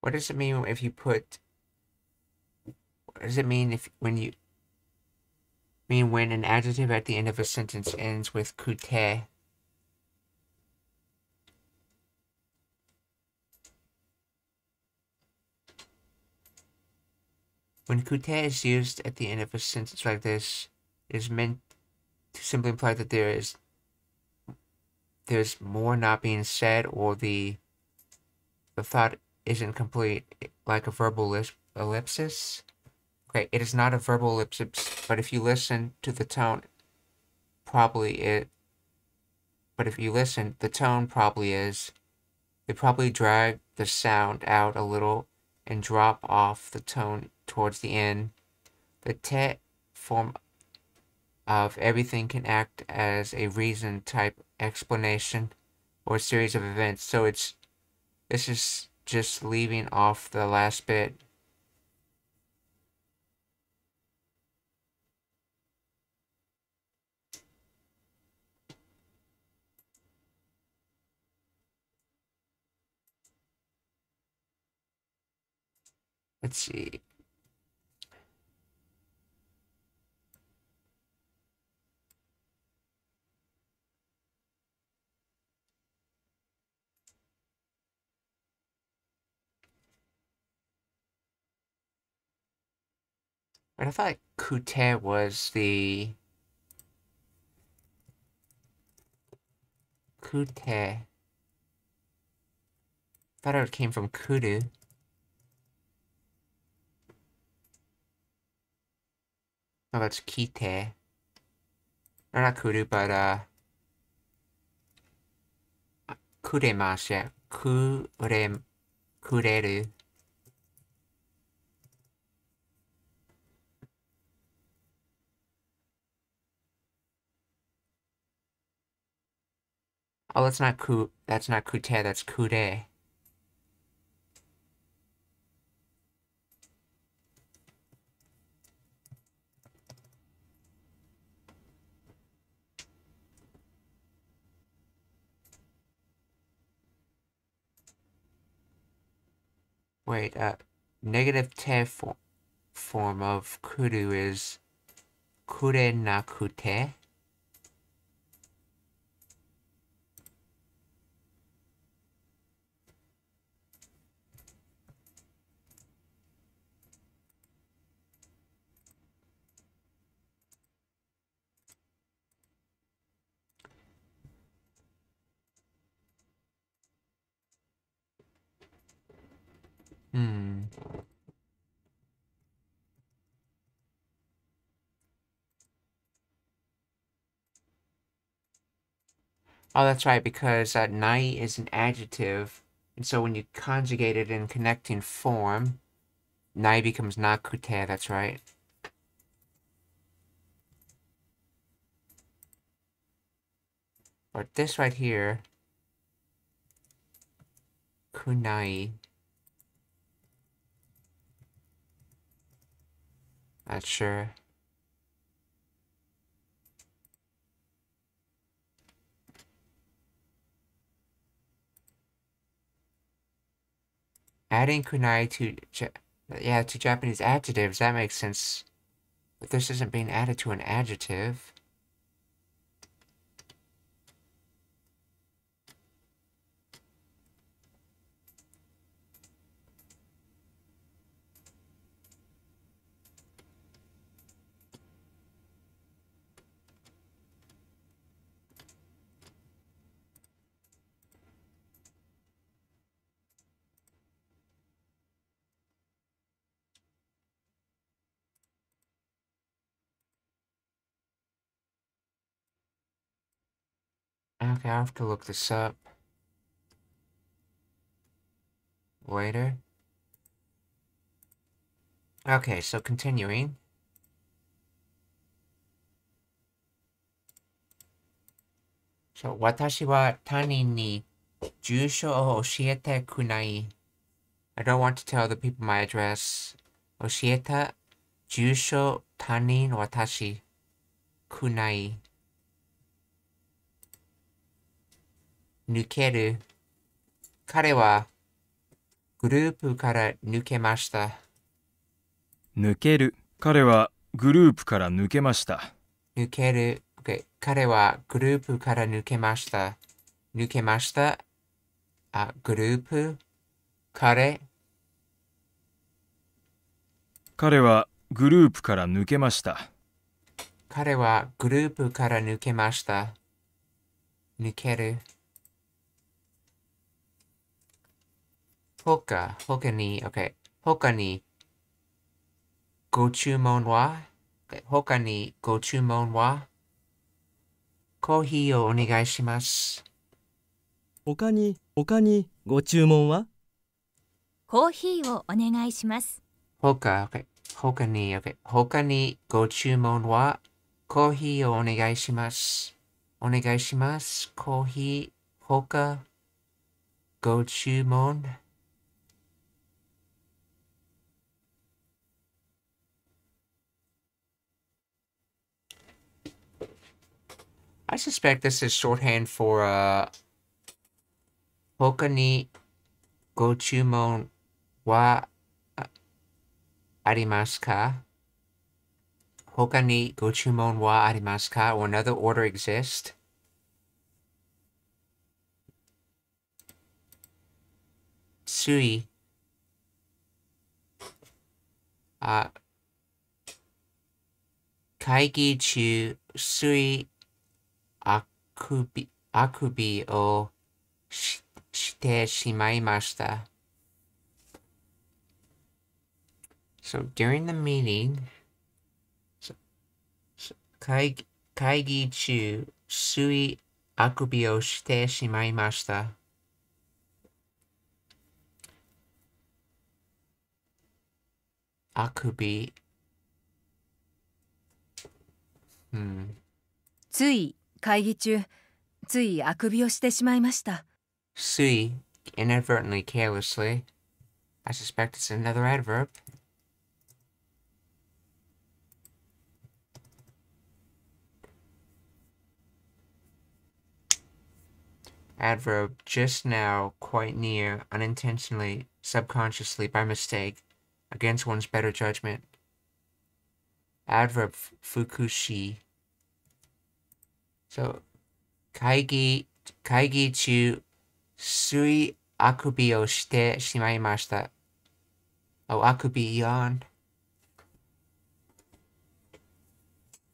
What does it mean if you put what does it mean if when you mean when an adjective at the end of a sentence ends with kute? When kute is used at the end of a sentence like this, it is meant to simply imply that there is there's more not being said or the the thought isn't complete like a verbal ellipsis. Okay, it is not a verbal ellipsis, but if you listen to the tone, probably it. But if you listen, the tone probably is. They probably drag the sound out a little and drop off the tone towards the end. The te form of everything can act as a reason type explanation or a series of events. So it's this is just leaving off the last bit. Let's see. But I thought Kute was the Kute. I Thought it came from Kudu. Oh, that's Kite. Or not Kudu, but uh Kuremasu, yeah. Kure Kureru. Oh, that's not ku. That's not kute. That's kude. Wait, uh, negative te for form of kuru is kure na Hmm. Oh, that's right, because uh, nai is an adjective, and so when you conjugate it in connecting form, nai becomes nakute, that's right. But this right here, kunai, Not sure. Adding kunai to, yeah, to Japanese adjectives, that makes sense. But this isn't being added to an adjective. Okay, I have to look this up. Later. Okay, so continuing. So, watashi wa tani ni jusho o oshiete kunai. I don't want to tell the people my address. Oshieta jusho tani watashi kunai. 抜ける。彼はグループから抜けました。抜ける。彼はグループから抜けました。抜ける。彼はグループから抜けました。抜けました。あ、グループ？彼？彼はグループから抜けました。彼はグループから抜けました。抜ける。他、他に、OK。他に、ご注文は、OK 他にご注文は、コーヒーをお願いします。他に他にご注文はコーヒーをお願いします。他、OK。他に、OK。他にご注文は、コーヒーをお願いします。お願いします。コーヒー、他、ご注文。I suspect this is shorthand for uh, Hoka gochumon wa uh, Arimaska." Hokani gochumon wa Arimaska. Or another order exists? Sui. Uh, kaigi chu sui くびあくびをししてしまいました。So during the meeting, so, so, 会議会議中、水あくびをしてしまいました。あくび。うん。つい会議中ついあくびをしてしまいました。 See, inadvertently, carelessly. I suspect it's another adverb. Adverb just now, quite near, unintentionally, subconsciously, by mistake, against one's better judgment. Adverb f- fukushi. so, kaigi, kaigi chu sui akubi o shite shimaimashita. Oh, akubi yawn.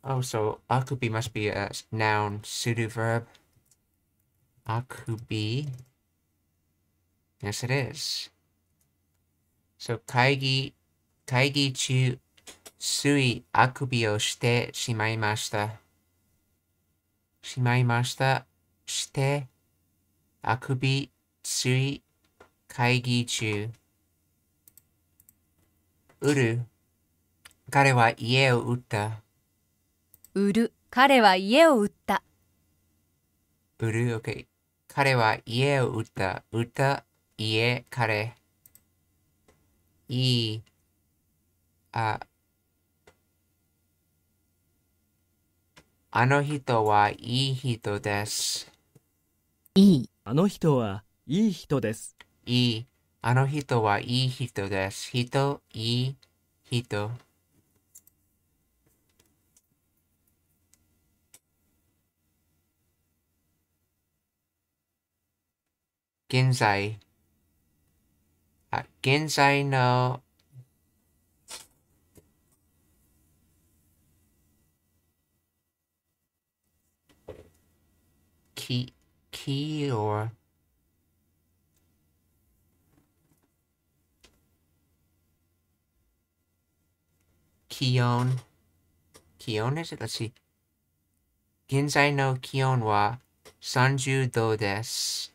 Oh, so akubi must be a noun, pseudo verb. Akubi. Yes, it is. So kaigi kaigi chu sui akubi o shite shimaimashita. してしまいました。しまいました。して、あくび、つい、会議中。売る。彼は家を売った。売る彼は家を売った。売る、OK。彼は家を売った。売った、家、彼。いい。あ、あの人はいい人です。いい。あの人はいい人です。いい。あの人はいい人です。人、いい人。現在。あ、現在の key key or Kion. Kion is it? Let's see. Ginzai no Kion wa Sanju do desu.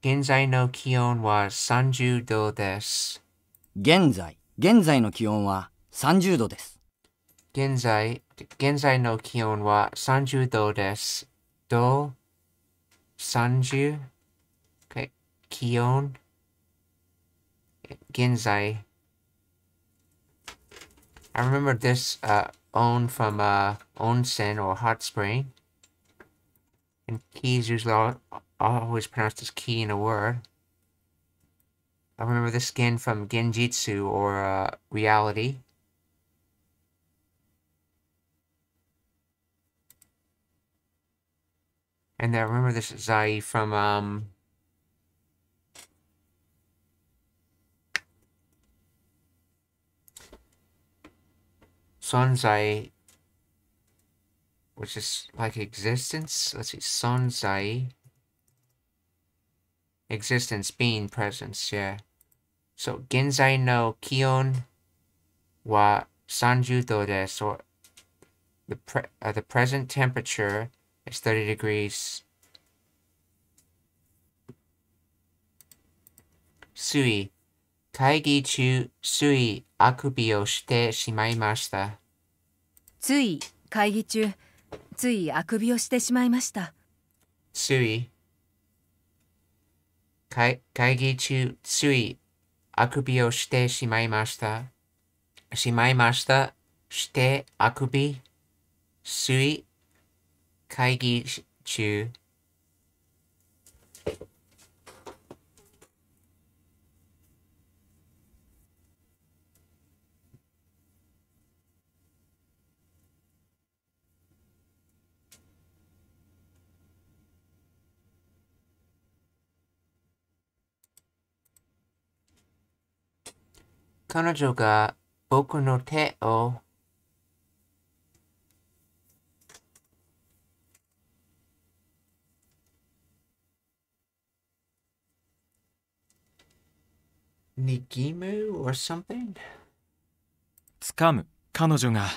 現在の気温は30度です。現在、現在の気温は30度です。現在、現在の気温は30度です。度、30、okay. 気温、現在。I remember this uh, on from uh, onsen or hot spring. And key is usually al- always pronounced as key in a word. I remember this again from Genjitsu or uh, reality. And I remember this Zai from um Sonzai which is like existence. Let's see, Sonzai. Existence being presence, yeah. So Genzai no Kion wa Sanjudo desu or the pre- uh, the present temperature is 30 degrees. Sui. 会議中、スイ、あくびをしてしまいました。つい会議中ついあくびをしてしまいましたスイ。 会議中、つい、あくびをしてしまいました。しまいました。して、あくび。つい。会議中。彼女が僕の手を握む or something? つかむ彼女が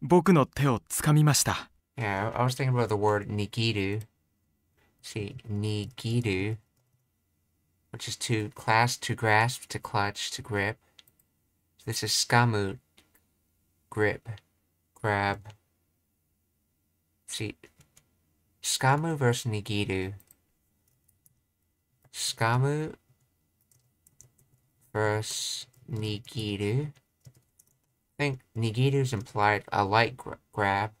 僕の手をつかみました Yeah, I I was thinking about the word nigiru. See, nigiru, which is to clasp, to grasp, to clutch, to grip. This is skamu, grip, grab. See, skamu versus nigiru. Skamu versus nigiru. I think nigiru implied a light gra- grab.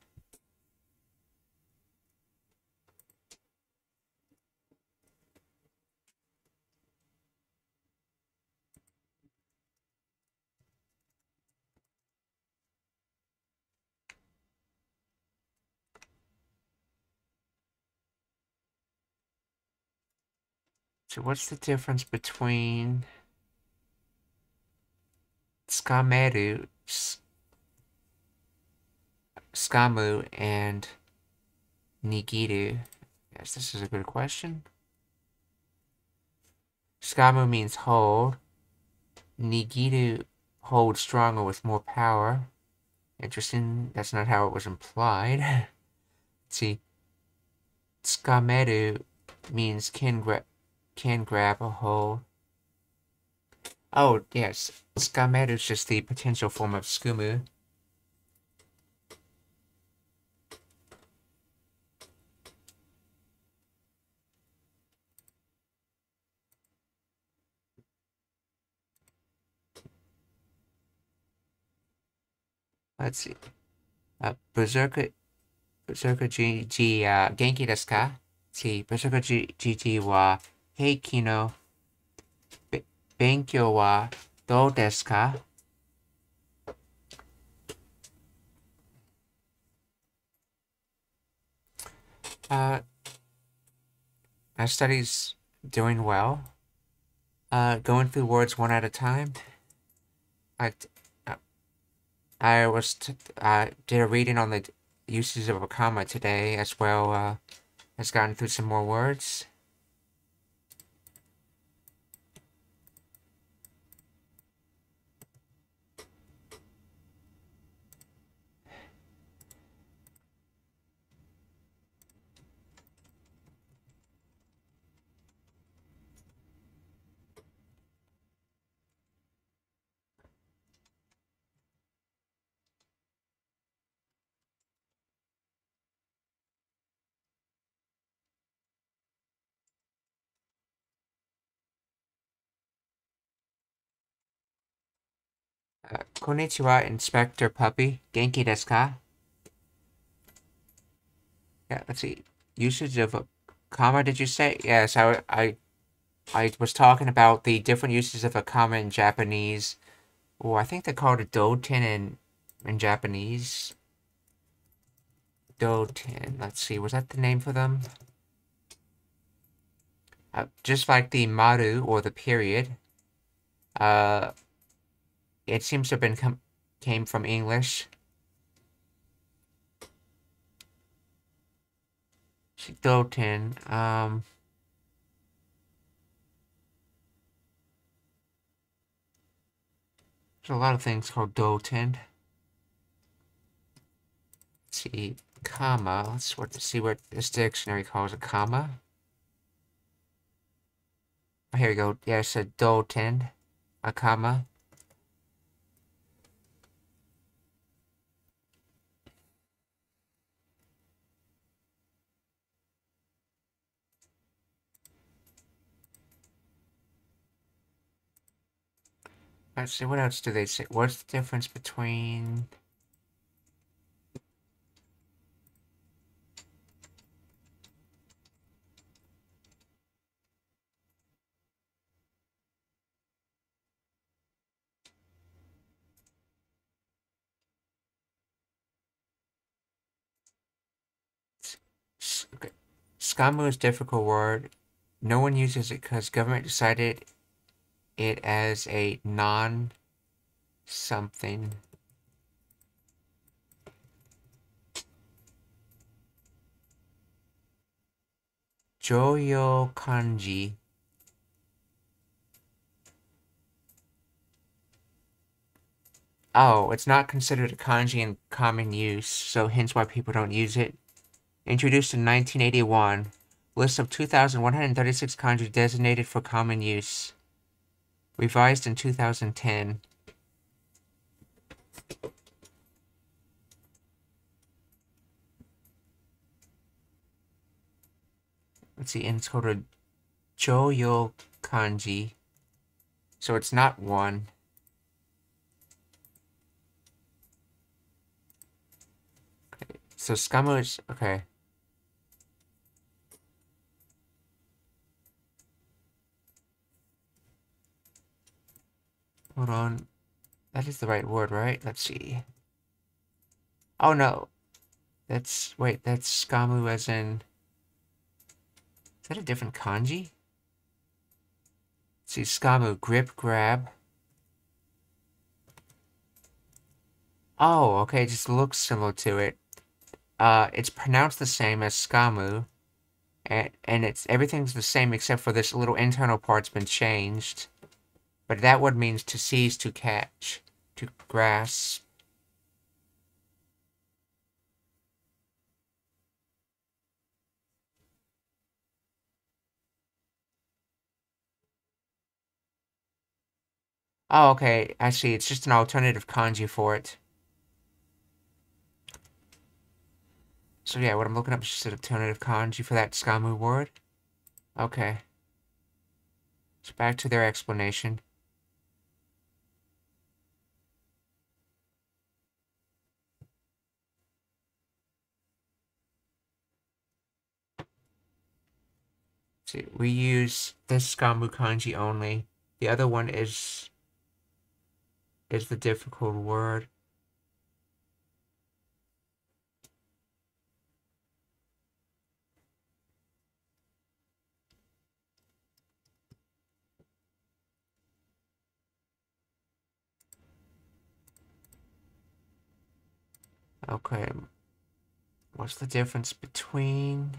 So what's the difference between Skameru, Skamu, and Nigiru? Yes, this is a good question. Skamu means hold. Nigiru hold stronger with more power. Interesting. That's not how it was implied. See. Skameru means can grab can grab a hold. Oh, yes. Skameru is just the potential form of Skumu. let's see. Uh, Berserker, Berserker GG, uh, Genki desu ka? See, Berserker GG wa Heiki no Benkyou wa dou desu ka? Uh, my study's doing well. Uh, going through words one at a time. I, I was uh, did a reading on the uses of a comma today as well uh, as gotten through some more words. Uh, konnichiwa, Inspector Puppy. Genki desu ka? Yeah, let's see. Usage of a comma, did you say? Yes, I, I, I was talking about the different uses of a comma in Japanese. Oh, I think they called it doten in, in Japanese. Doten. Let's see, was that the name for them? Uh, just like the maru, or the period. Uh, it seems to have been com came from English. Doten. Um. There's a lot of things called Doten. Let's see, comma. Let's what, see what this dictionary calls a comma. Oh, here we go. Yeah, it said Doten, a comma. Let's see, what else do they say? What's the difference between... Okay. Is difficult word. No one uses it because government decided it as a non something. Joyo kanji. Oh, it's not considered a kanji in common use, so hence why people don't use it. Introduced in 1981, list of 2,136 kanji designated for common use. Revised in 2010. Let's see, and it's called a Joyo kanji. So it's not one. Okay. So Skamu is, okay. Hold on. That is the right word, right? Let's see. Oh, no. That's... Wait, that's Skamu as in... Is that a different kanji? Let's see, Skamu, grip, grab. Oh, okay, it just looks similar to it. Uh, it's pronounced the same as Skamu. And, and it's everything's the same except for this little internal part's been changed. But that word means to seize, to catch, to grasp. Oh, okay, I see. It's just an alternative kanji for it. So yeah, what I'm looking up is just an alternative kanji for that Skamu word. Okay. So back to their explanation. We use this Skamu kanji only. The other one is is the difficult word. Okay. What's the difference between...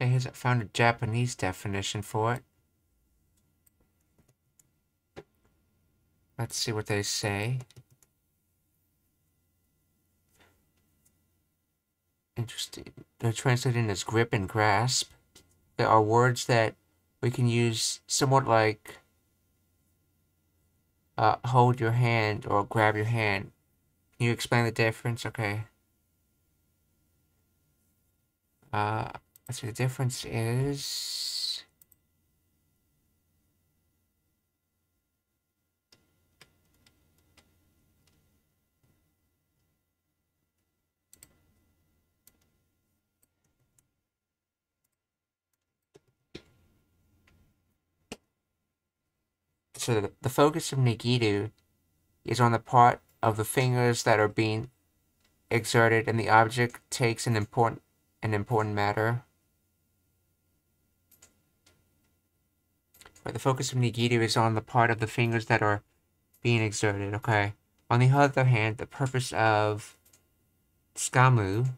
I found a Japanese definition for it. Let's see what they say. Interesting. They're translating as grip and grasp. There are words that we can use somewhat like uh, hold your hand or grab your hand. Can you explain the difference? Okay. Uh, see, the difference is... So the, the focus of Nigiru is on the part of the fingers that are being exerted and the object takes an important an important matter. But the focus of Nigiru is on the part of the fingers that are being exerted, okay? On the other hand, the purpose of Skamu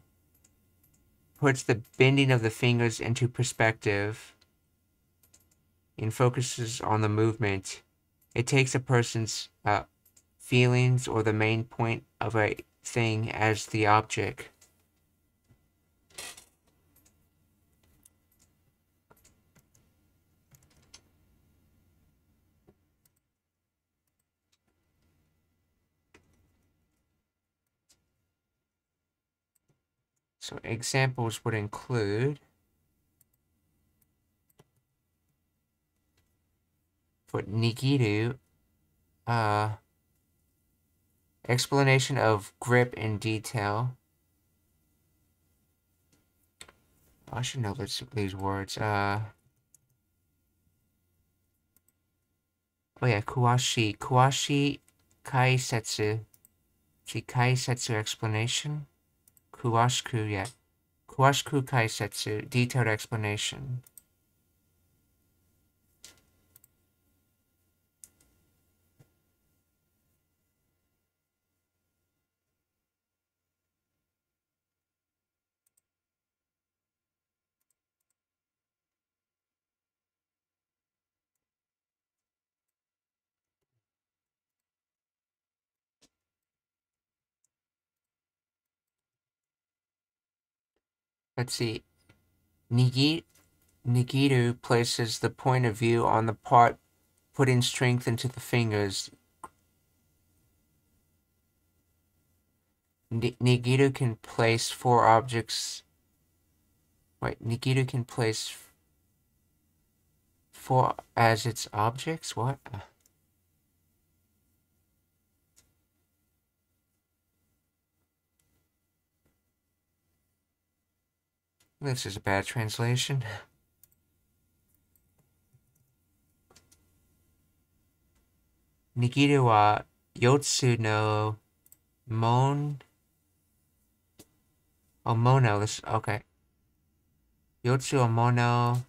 puts the bending of the fingers into perspective and focuses on the movement. It takes a person's uh, feelings or the main point of a thing as the object. So examples would include for Nigiru, uh, explanation of grip in detail. I should know this, these words. Uh, oh yeah, kuwashi. Kuwashi kaisetsu. Kaisetsu explanation. Kuwashiku, yeah. Kuwashiku kaisetsu. Detailed explanation. Let's see. Nigi Nigiru places the point of view on the part putting strength into the fingers. Nigiru can place four objects. Wait, Nigiru can place four as its objects? What? This is a bad translation. Nigiru wa Yotsu no Mon. Oh, Mono. This okay. Yotsu o Mono.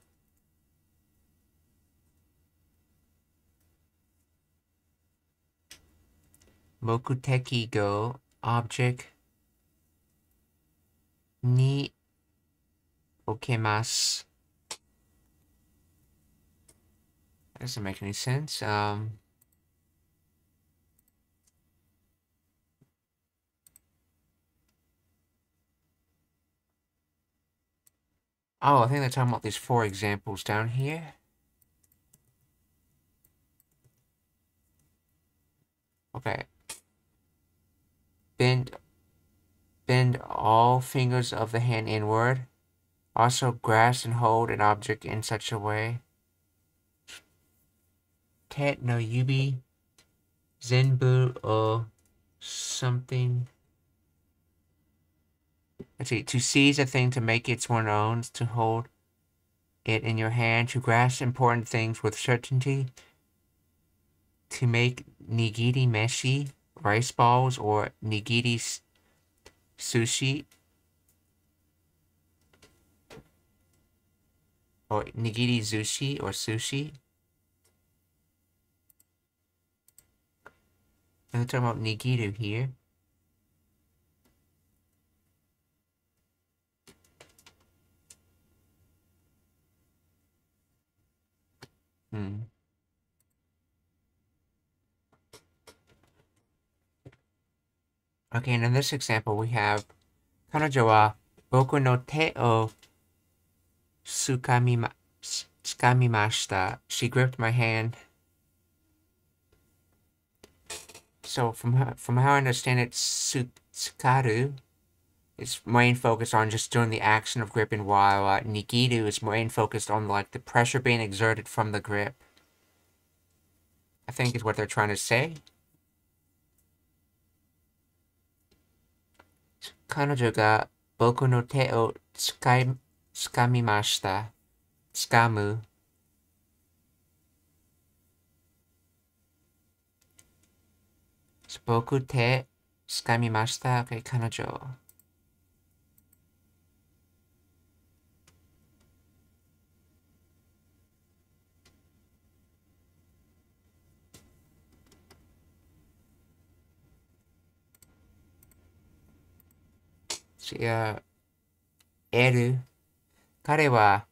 Mokuteki go object ni okemas. That doesn't make any sense. Um, oh, I think they're talking about these four examples down here. Okay. Bend, bend all fingers of the hand inward. Also grasp and hold an object in such a way. te no yubi zenbu o something. Let's see. To seize a thing to make it one's own, to hold it in your hand, to grasp important things with certainty, to make nigiri meshi, rice balls, or nigiri sushi, Or nigiri sushi or sushi. And we're talking about nigiri here. Hmm. Okay, and in this example, we have Karajawa Boku no Te o Sukamima, tsukamimashita. She gripped my hand. So from her, from how I understand it, Tsukaru is main focused on just doing the action of gripping, while uh, is main focused on like the pressure being exerted from the grip. I think is what they're trying to say. Kanojo ga boku no te o つかみました。つかむ。僕手つかみました。Okay, 彼女。いや、L。彼は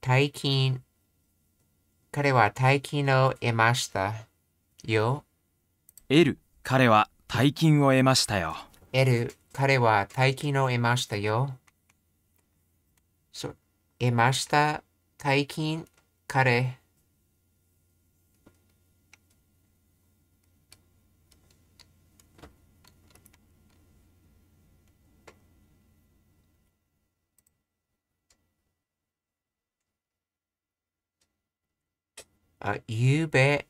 大金、彼は大金を得ました。よ。L 彼は大金を得ましたよ L。彼は大金を得ましたよ。そう。得ました。大金。彼。あ、ゆうべ、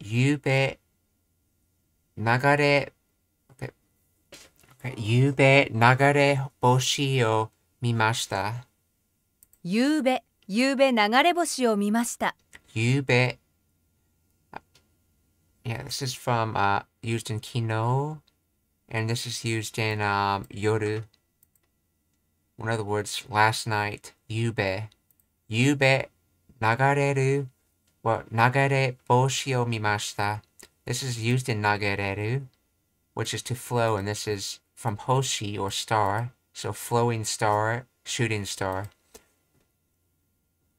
ゆうべ、流れ、Okay. Okay. ゆうべ、流れ星を見ました。ゆうべゆうべ流れ星を見ましたゆうべ。Yeah, this is from uh used in kino, and this is used in um yoru. In other words, last night. ゆうべ。 wa nagare boshi o mimashita. This is used in nagareru, which is to flow, and this is from hoshi or star, so flowing star, shooting star.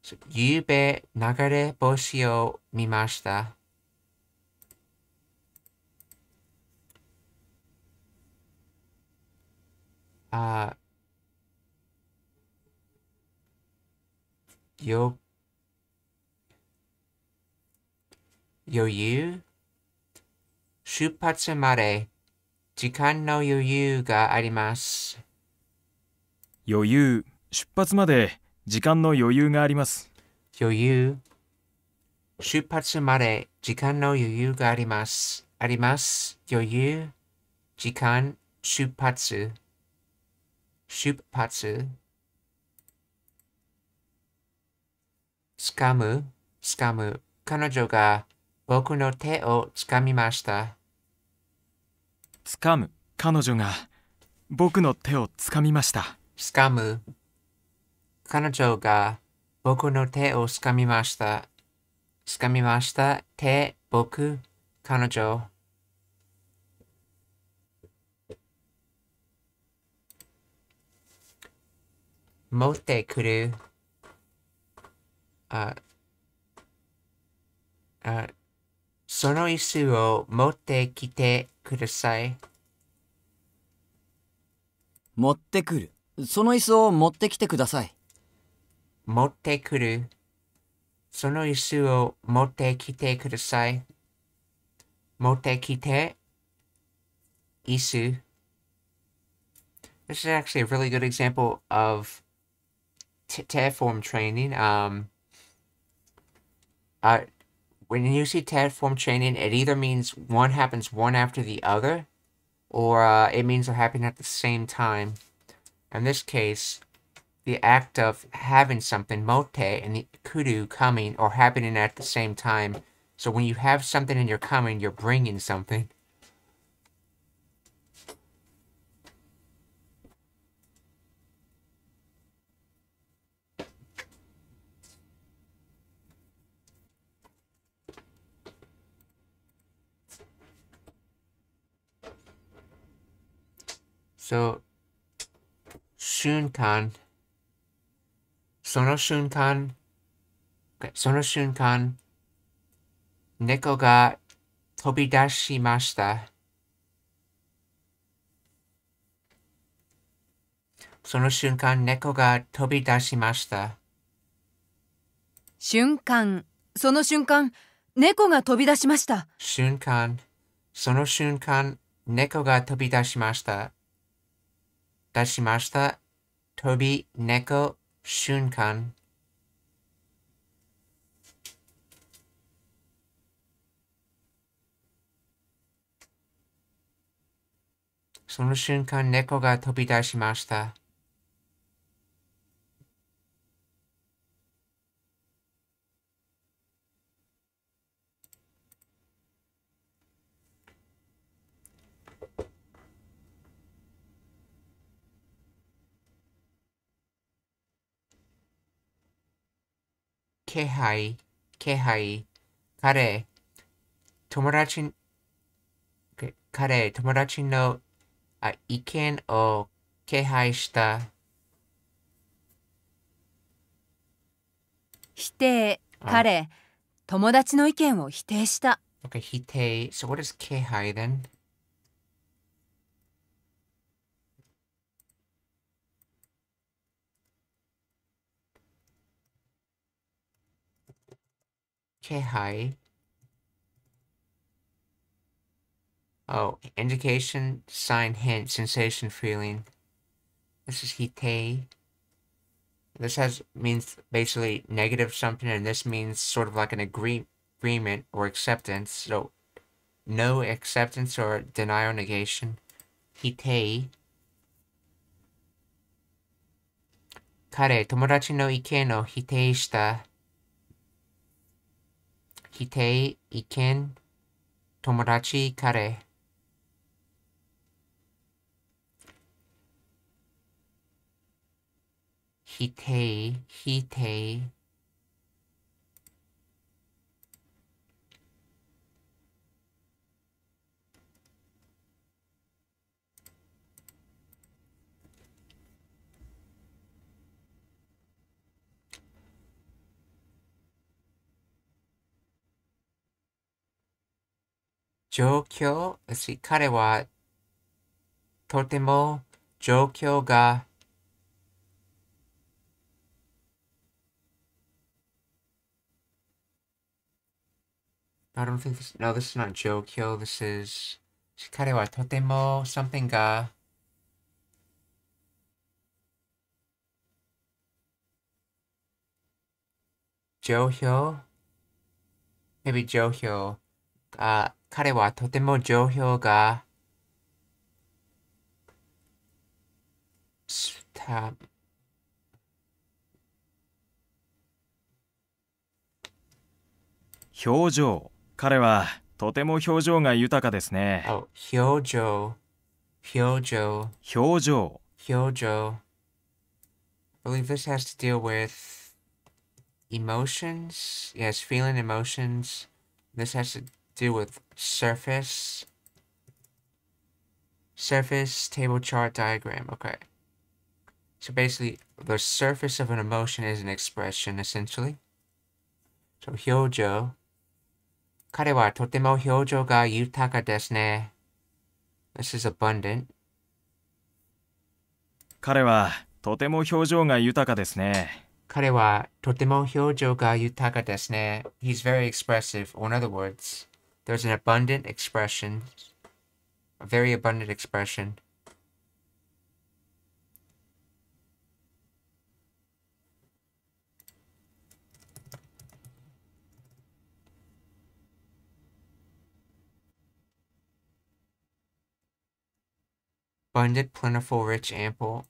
So, yube nagare boshi o mimashita. Uh, yo 余裕出発まで時間の余裕があります。余裕出発まで時間の余裕があります余裕出発まで時間の余裕があります。あります。余裕時間出発出発つかむつかむ彼女が僕の手をつかみました。つかむ彼女が僕の手をつかみましたつかむ彼女が僕の手をつかみました。つかみました。手、僕、彼女。持ってくる。あ、あ、その椅子を持ってきてください。持ってくる。その椅子を持ってきてください。持ってくる。その椅子を持ってきてください。持ってきて。椅子。This is actually a really good example of t- te form training. Um, uh, when you see te form chaining, it either means one happens one after the other, or uh, it means they're happening at the same time. In this case, the act of having something, mote, and the kudu coming or happening at the same time. So when you have something and you're coming, you're bringing something. So, 瞬間その瞬間、その瞬間、猫が飛び出しました。その瞬間、猫が飛び出しました。瞬間その瞬間猫が飛び出しました瞬間、その瞬間、猫が飛び出しました。出しました。飛び、猫、瞬間。その瞬間、猫が飛び出しました。気配、気配、彼、友達、彼、友達のあ意見を気配した。否定あ彼友達の意見を否定した Okay, 否定。So what is 気配 then? Kehai. Oh, indication, sign, hint, sensation, feeling. This is hitei. This has means basically negative something, and this means sort of like an agree, agreement or acceptance. So, no acceptance or denial, negation. Hitei. Kare, tomodachi no ike no hitei shita 否定した。否定、意見、友達、彼。否定、否定。状況、し彼はとても状況が I don't think this, no, this is not 状況, this is 彼はとても something が 状況 maybe 状況あ 彼はとても状況がた表情彼はとても表情が豊かですね oh, 表情表情表情表情 I believe this has to deal with emotions. Yes, feeling emotions. This has to do with surface. Surface table chart diagram. Okay. So basically, the surface of an emotion is an expression, essentially. So, 表情。彼はとても表情が豊かですね。This is abundant. 彼はとても表情が豊かですね彼はとても表情が豊かですね。He's very expressive. Or in other words, there's an abundant expression, a very abundant expression. Abundant, plentiful, rich, ample,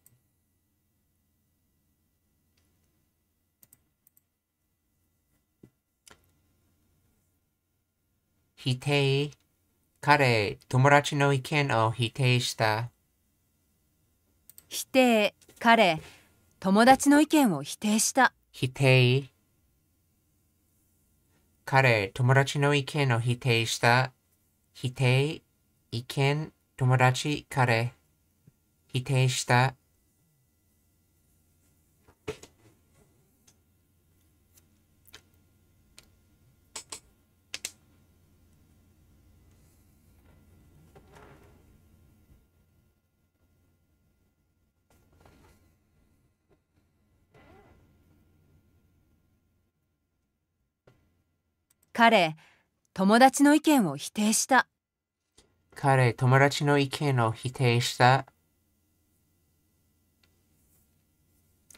Hitei, kare, tomodachi no iken o hitei shita. 否定彼友達の意見を否定した否定彼、友達の意見を否定した。否定、意見、友達、彼。否定した。彼友達の意見を否定した彼、友達の意見を否定した。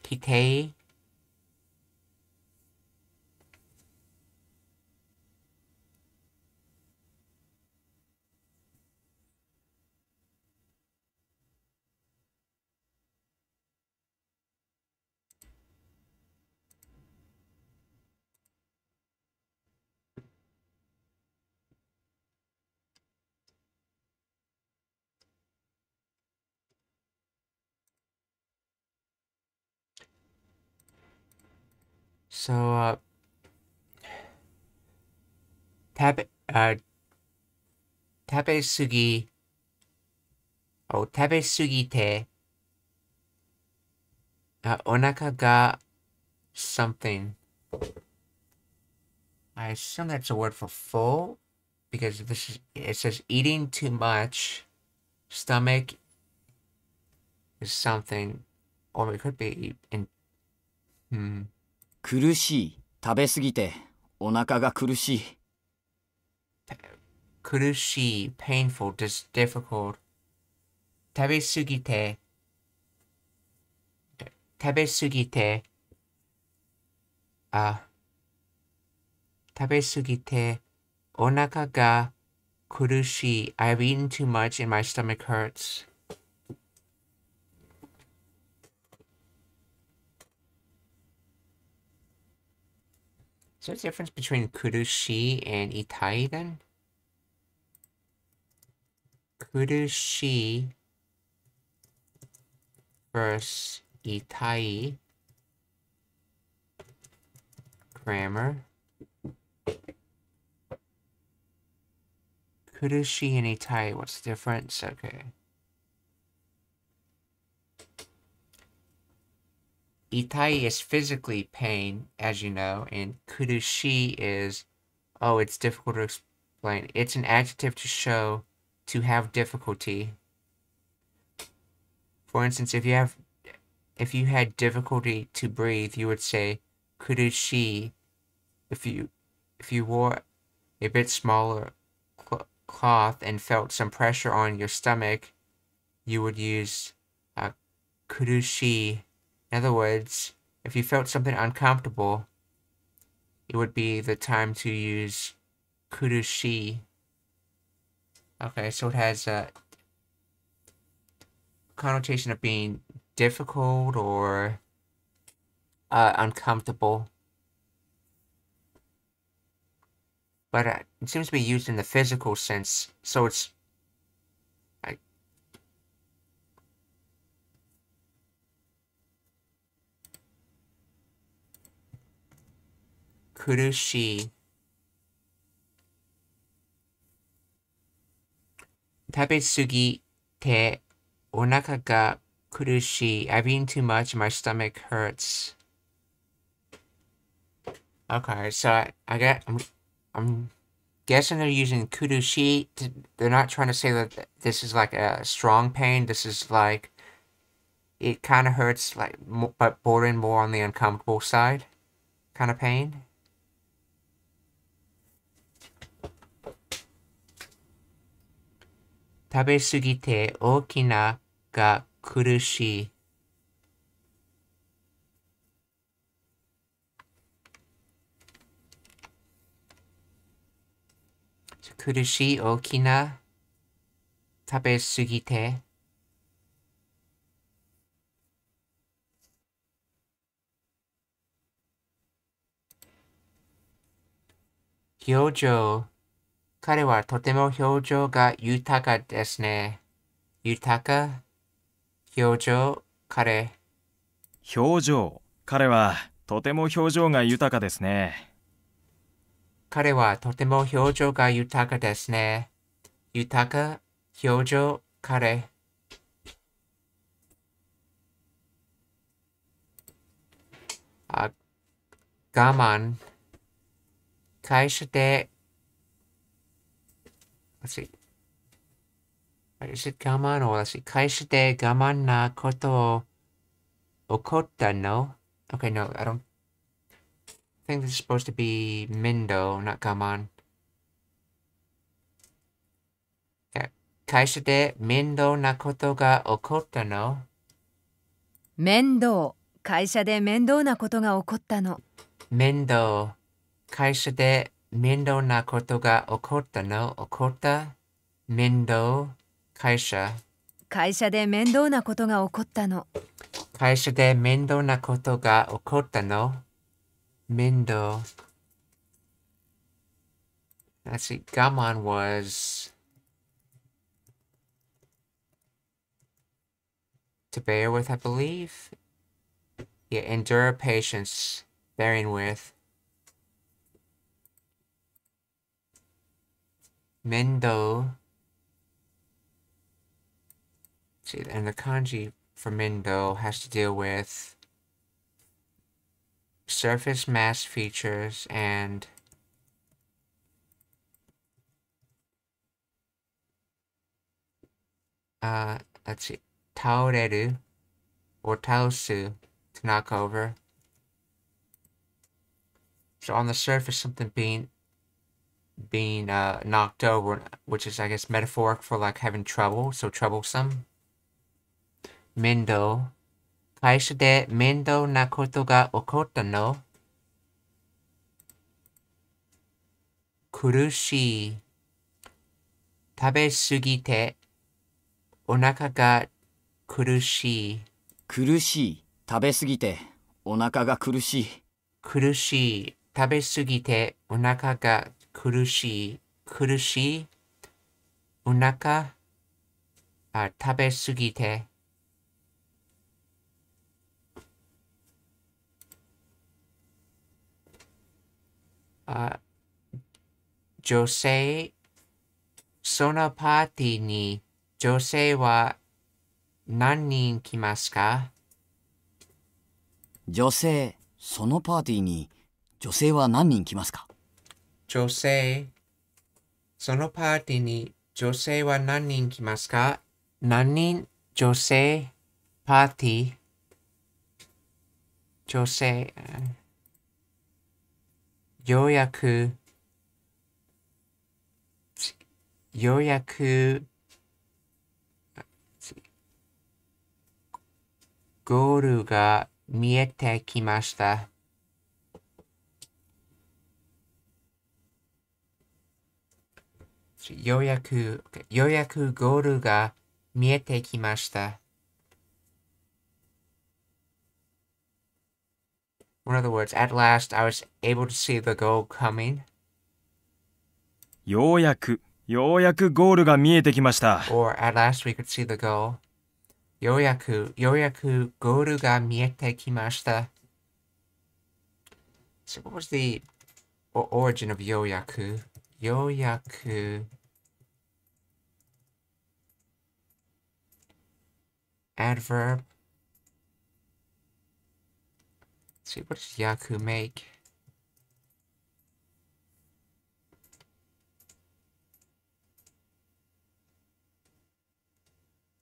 否定？So, uh, Tabe, uh, Sugi, oh, Tabe Sugite, uh, Onaka ga something. I assume that's a word for full, because this is, it says eating too much, stomach is something, or it could be in, hmm. 苦しい。食べすぎて、お腹が苦しい。苦しい painful, just difficult. 食べすぎて食べすぎてあ食べすぎてお腹が苦しい I've eaten too much and my stomach hurts. Is there a difference between kurushi and itai then? Kurushi versus itai. Grammar. Kurushi and itai, what's the difference? Okay. Itai is physically pain, as you know, and kurushi is, oh, it's difficult to explain. It's an adjective to show to have difficulty. For instance, if you have, if you had difficulty to breathe, you would say kurushi. If you, if you wore a bit smaller cl- cloth and felt some pressure on your stomach, you would use uh, kurushi. In other words, if you felt something uncomfortable, it would be the time to use kudushi. Okay, so it has a connotation of being difficult or uh, uncomfortable. But uh, it seems to be used in the physical sense, so it's kurushi. 食べ過ぎてお腹が苦しい I've eaten too much, my stomach hurts. Okay, so I, I get I'm I'm guessing they're using kurushi. To, they're not trying to say that this is like a strong pain. This is like it kind of hurts, like mo- but bordering more on the uncomfortable side, kind of pain. 食べすぎて大きなが苦しい。苦しい大きな食べすぎて表情彼はとても表情が豊かですね。豊か？表情？彼？表情？彼はとても表情が豊かですね。彼はとても表情が豊かですね。豊か？表情？彼？あ我慢？会社で let's see. Is it 我慢 or let's see. 会社で我慢なことを起こったの Okay, no, I don't think this is supposed to be Mindo, not Gaman. Yeah. 会社で面倒なことが起こったの面倒会社で面倒なことが起こったの面倒。会社で 面倒なことが起こったの起こった面倒。会社。会社で面倒なことが起こったの会社で面倒なことが起こったの面倒。Let's see, Gaman was to bear with, I believe. Yeah, endure patience, bearing with. Mendo. See, and the kanji for Mendo has to deal with surface mass features and uh let's see taoreru or taosu to knock over so on the surface something being being uh knocked over which is i guess metaphoric for like having trouble so troublesome mendo 会社で面倒なことが起こったの苦しい。食べすぎてお腹が苦しい。苦しい。食べすぎてお腹が苦しい。苦しい。食べすぎてお腹が苦しい。苦しい。お腹あ食べすぎて。あ女性、そのパーティーに女性は何人来ますか？女性、そのパーティーに女性は何人来ますか？女性、そのパーティーに女性は何人来ますか？何人女性パーティー？女性、ようやく、ようやく、ゴールが見えてきました。ようやく、ようやくゴールが見えてきました。In other words, at last I was able to see the goal coming, ようやく、ようやくゴールが見えてきました。or at last we could see the goal. ようやく、ようやくゴールが見えてきました。So what was the origin of ようやくようやく adverb. Let's see, what does Yaku make?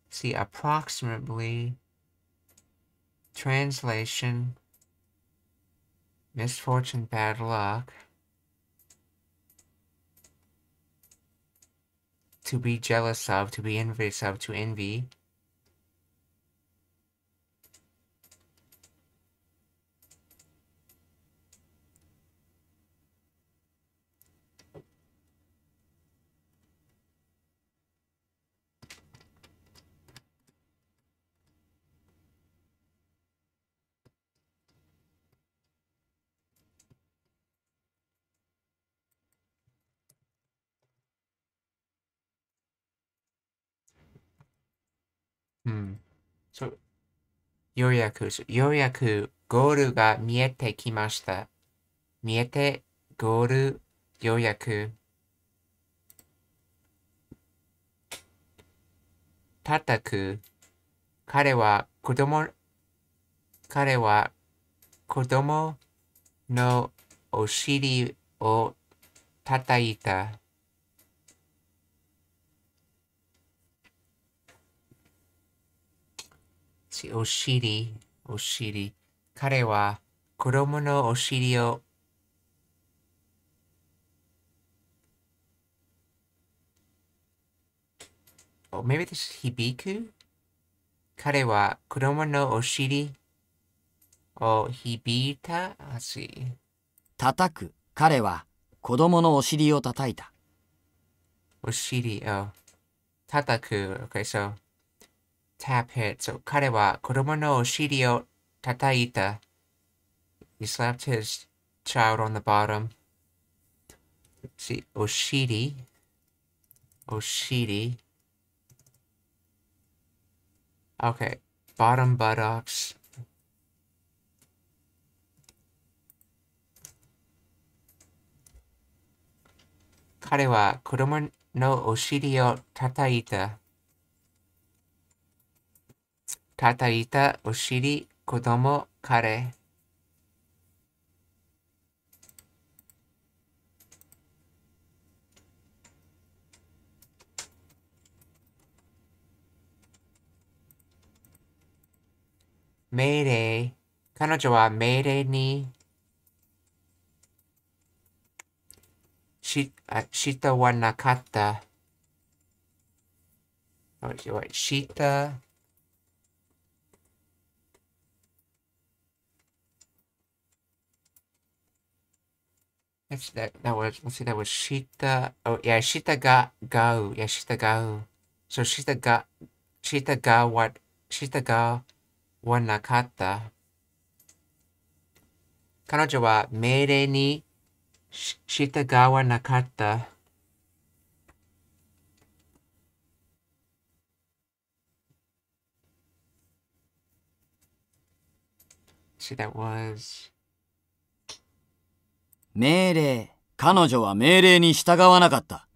See, approximately translation misfortune, bad luck. To be jealous of, to be envious of, to envy. ようやく、ようやくゴールが見えてきました。見えて、ゴール、ようやく。叩く。彼は子供、彼は子供のお尻を叩いた。しお尻、お尻。彼は子供のお尻を Oh, maybe this is 響く彼は子供のお尻を響いた see. 叩く。彼は子供のお尻を叩いた。お尻を叩く。Okay, so tap hit. So 彼は子供のお尻を叩いた。He slapped his child on the bottom. See, お尻。お尻。Okay, bottom buttocks. 彼は子供のお尻を 叩いた。お尻、子供、彼。命令。彼女は命令にし、あ、従わなかった。あ、違う、した。That's that. That was. Let's see. That was Shita. Oh yeah, Shita ga gao. Yeah, Shita gao. So Shita ga Shita ga what Shita ga wa nakata. 彼女は命令にし従わなかった。See, that was. 命令。彼女は命令に従わなかった。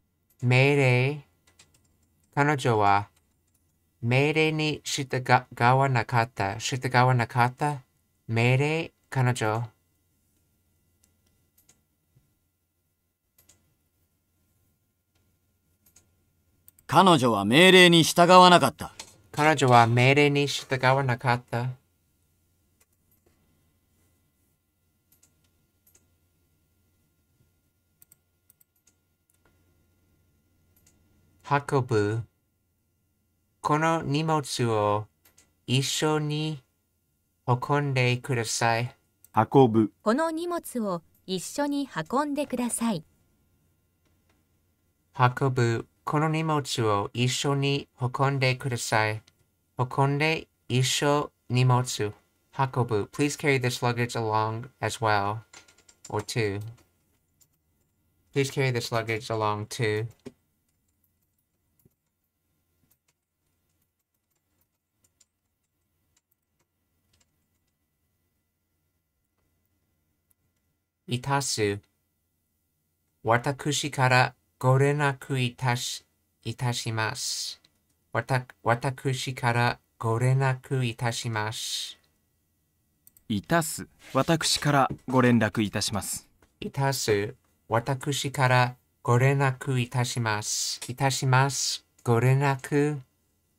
命令。彼女は命令に従わなかった。従わなかった。命令。彼女。彼女は命令に従わなかった。彼女は命令に従わなかった。運ぶ。この荷物を一緒に運んでください。運ぶこの荷物を一緒に運んでください。運ぶ。この荷物を一緒に運んでください。運んで一緒荷物。運ぶ。Please carry this luggage along as well. Or two. Please carry this luggage along too. いたす。私からご連絡いたし、いたします。わた、私からご連絡いたします。いたす私からご連絡いたしますいたす。私からご連絡いたします。いたします。ご連絡。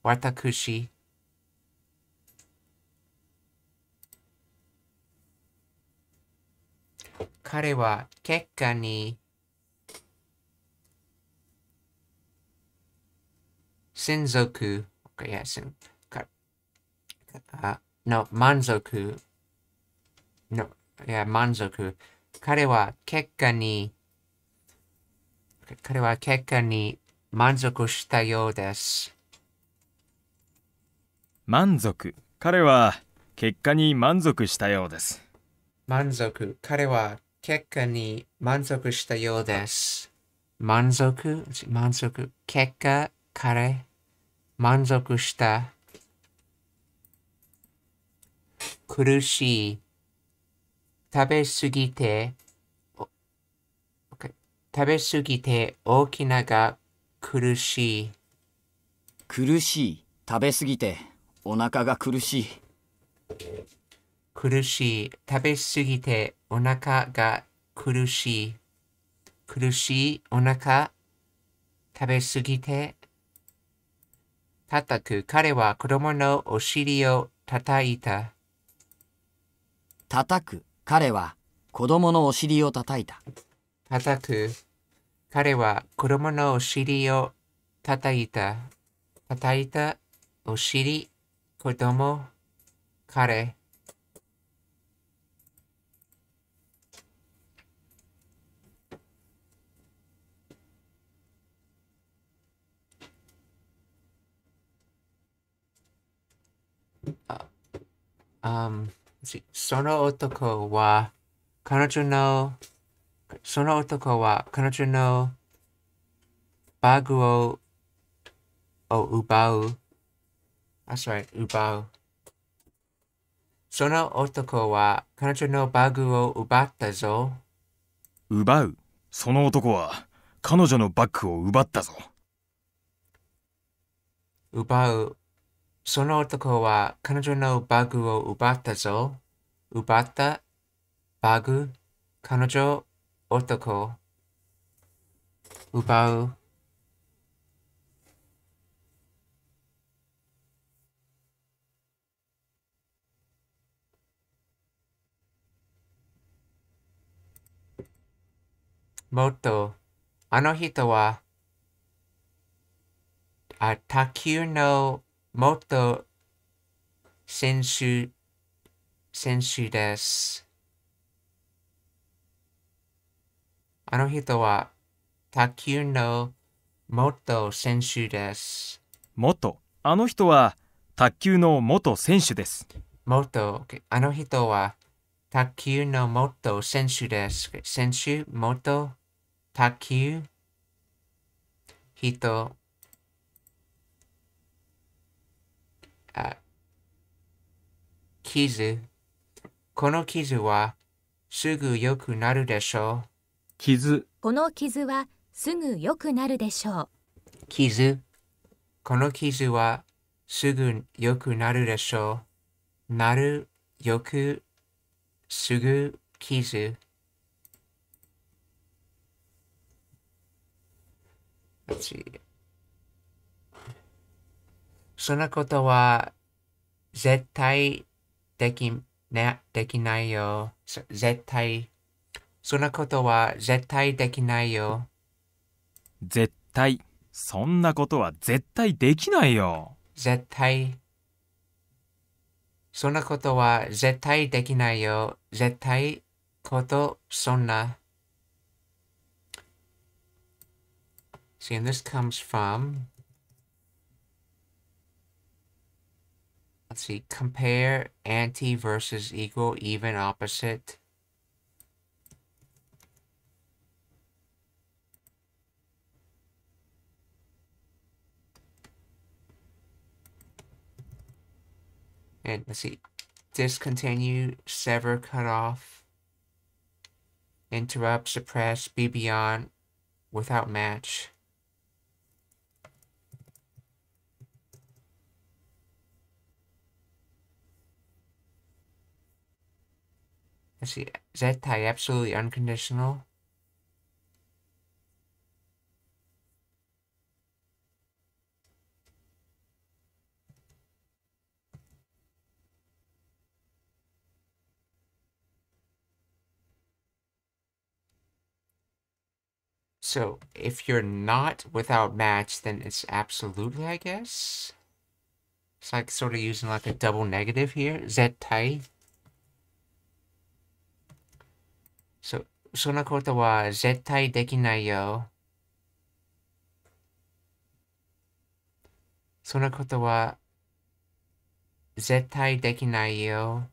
私。彼は結果に専属。いや、せんかの、満足。の、いや、満足。彼は結果に、彼は結果に満足したようです。満足彼は結果に満足したようです満足。彼は結果に満足したようです。満足、満足。結果、彼、満足した。苦しい。食べすぎて、食べすぎて大きなが苦しい。苦しい。食べすぎてお腹が苦しい。苦しい。食べすぎてお腹が苦しい。苦しいお腹食べすぎて叩く。彼は子供のお尻を叩いた。叩く。彼は子供のお尻を叩いた。叩く。彼は子供のお尻を叩いた。叩いたお尻、子供、彼。Um, その男は彼女のその男は彼女のバッグをを奪う。あ、sorry, 奪う。その男は彼女のバッグを奪ったぞ。奪う。その男は彼女のバッグを奪ったぞ。奪う。その男は彼女のバグを奪ったぞ。奪った？バグ？彼女。男？奪う？もっと、あの人は、あ、卓球の元選手、選手です。あの人は、卓球の元選手です。元。あの人は卓球の元選手です。元、あの人は、卓球の元選手です。選手、元、卓球、人、あ、傷。この傷はすぐ良くなるでしょ傷。この傷はすぐ良くなるでしょう。う。傷。この傷はすぐ良くなるでしょう。なる、よく、すぐ、傷。Let's see. そのことは絶対でき,、ね、できないよ。そ絶対。そのことは絶対できないよ。絶対。そんなことは絶対できないよ。絶対。そんなことは絶対できないよ。絶対ことそんな。See, and this comes from, let's see, compare anti versus equal, even, opposite. And let's see, discontinue, sever, cut off, interrupt, suppress, be beyond, without match. Let's see, Zettai, absolutely unconditional. So if you're not without match, then it's absolutely, I guess. It's like sort of using like a double negative here. Zettai. So, そのことは絶対できないよ。そのことは絶対できないよ。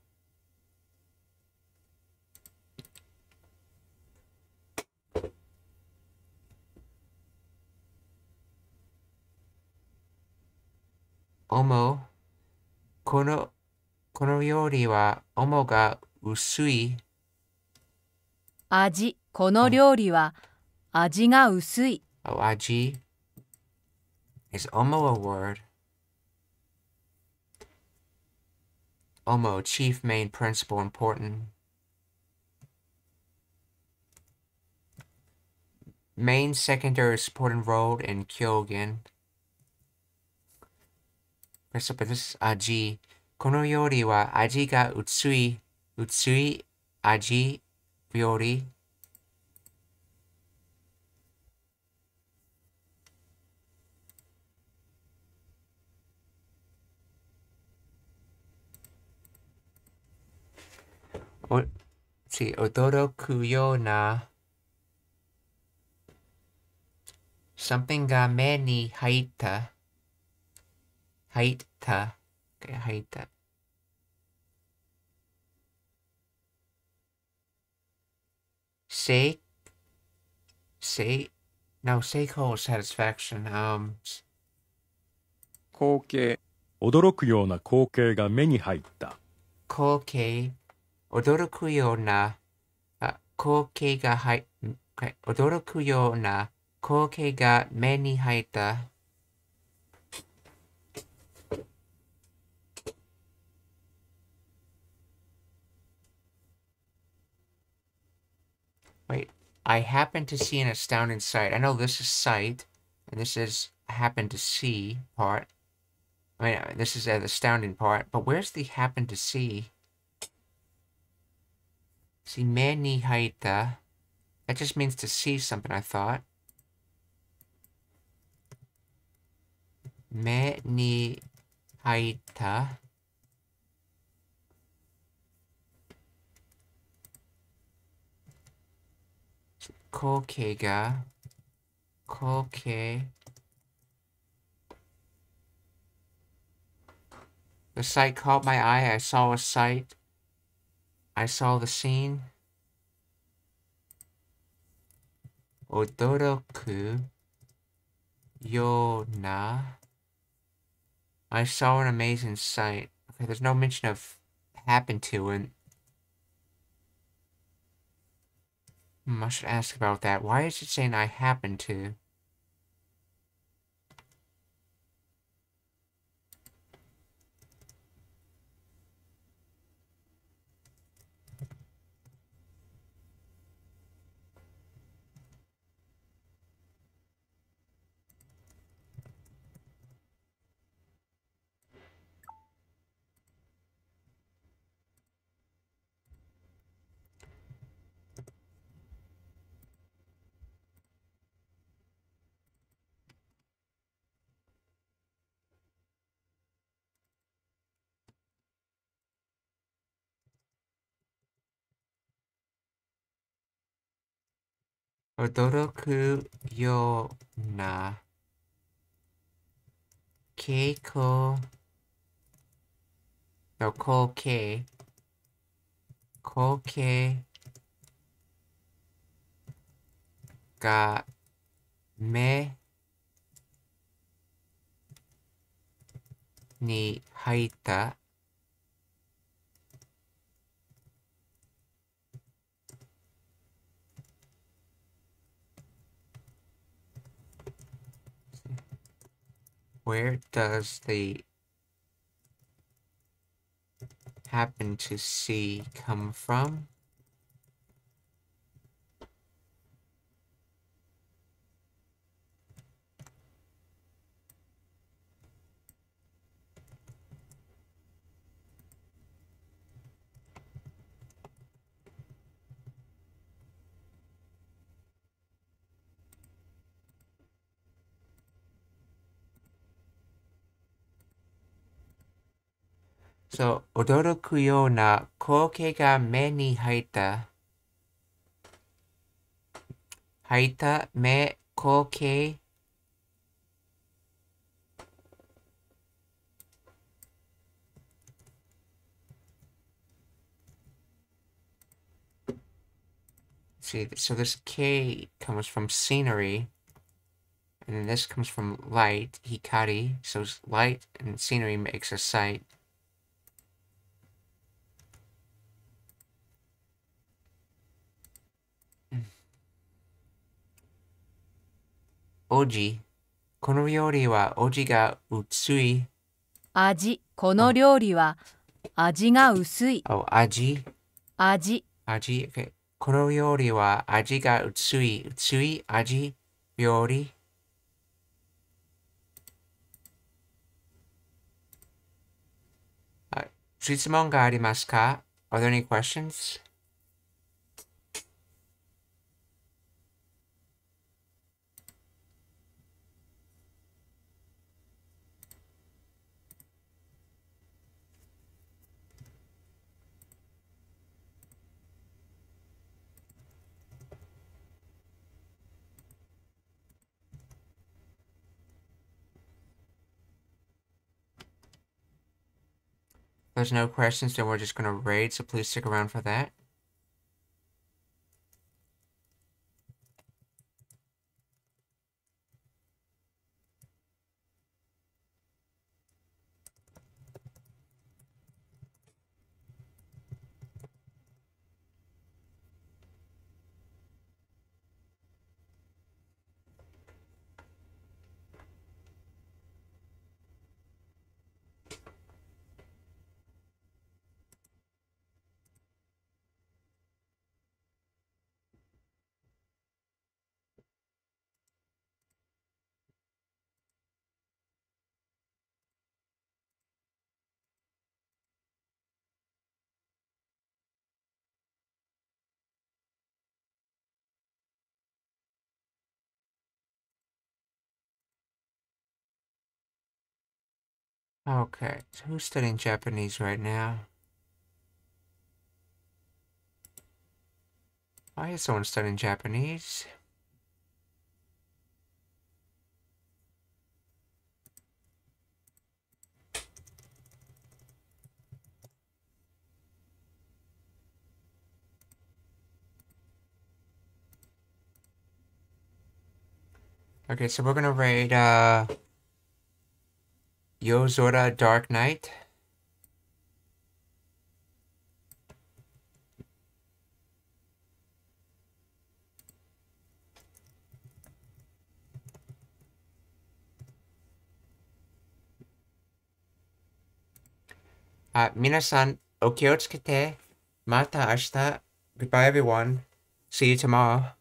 思う。このこの料理は主が薄い。味、この料理は味が薄い。Oh, aji. Is omo a word? Omo, chief, main, principal, important. Main, secondary, supporting role in Kyogen. First up, this is aji. この料理は味が薄い、薄い味料理？お、次、驚くような something が目に入った。入った。入った。Say, say, no, say call satisfaction. Um, 光景驚くような光景が目に入った光景、驚くような、あ、光景が入驚くような光景が目に入った。I happen to see an astounding sight. I know this is sight, and this is happen to see part. I mean, uh, this is an astounding part, but where's the happen to see? See, many haita. That just means to see something, I thought. Many haita. Koke ga. Koke. The sight caught my eye. I saw a sight. I saw the scene. Odoroku Yona. I saw an amazing sight. Okay, there's no mention of happened to and Should ask about that. Why is it saying I happened to? Odoroku yo na keiko no koke koke ga me ni haita where does the happen to see come from? So, 驚くような光景が目に入った。入った目光景 See, so this K comes from scenery, and then this comes from light, hikari. So light and scenery makes a sight. おじ。この料理はおじが薄い。味この料理は味が薄い Oh, 味。味味。Okay. この料理は味が薄い。薄い味。料理。はい。質問がありますか？Are there any questions? There's no questions, then we're just going to raid, so please stick around for that. Okay, so who's studying Japanese right now? Why is someone studying Japanese? Okay, so we're gonna raid uh Yo Zora Dark Knight. Uh, minasan, okyotsukete. Mata ashita. Goodbye, everyone. See you tomorrow.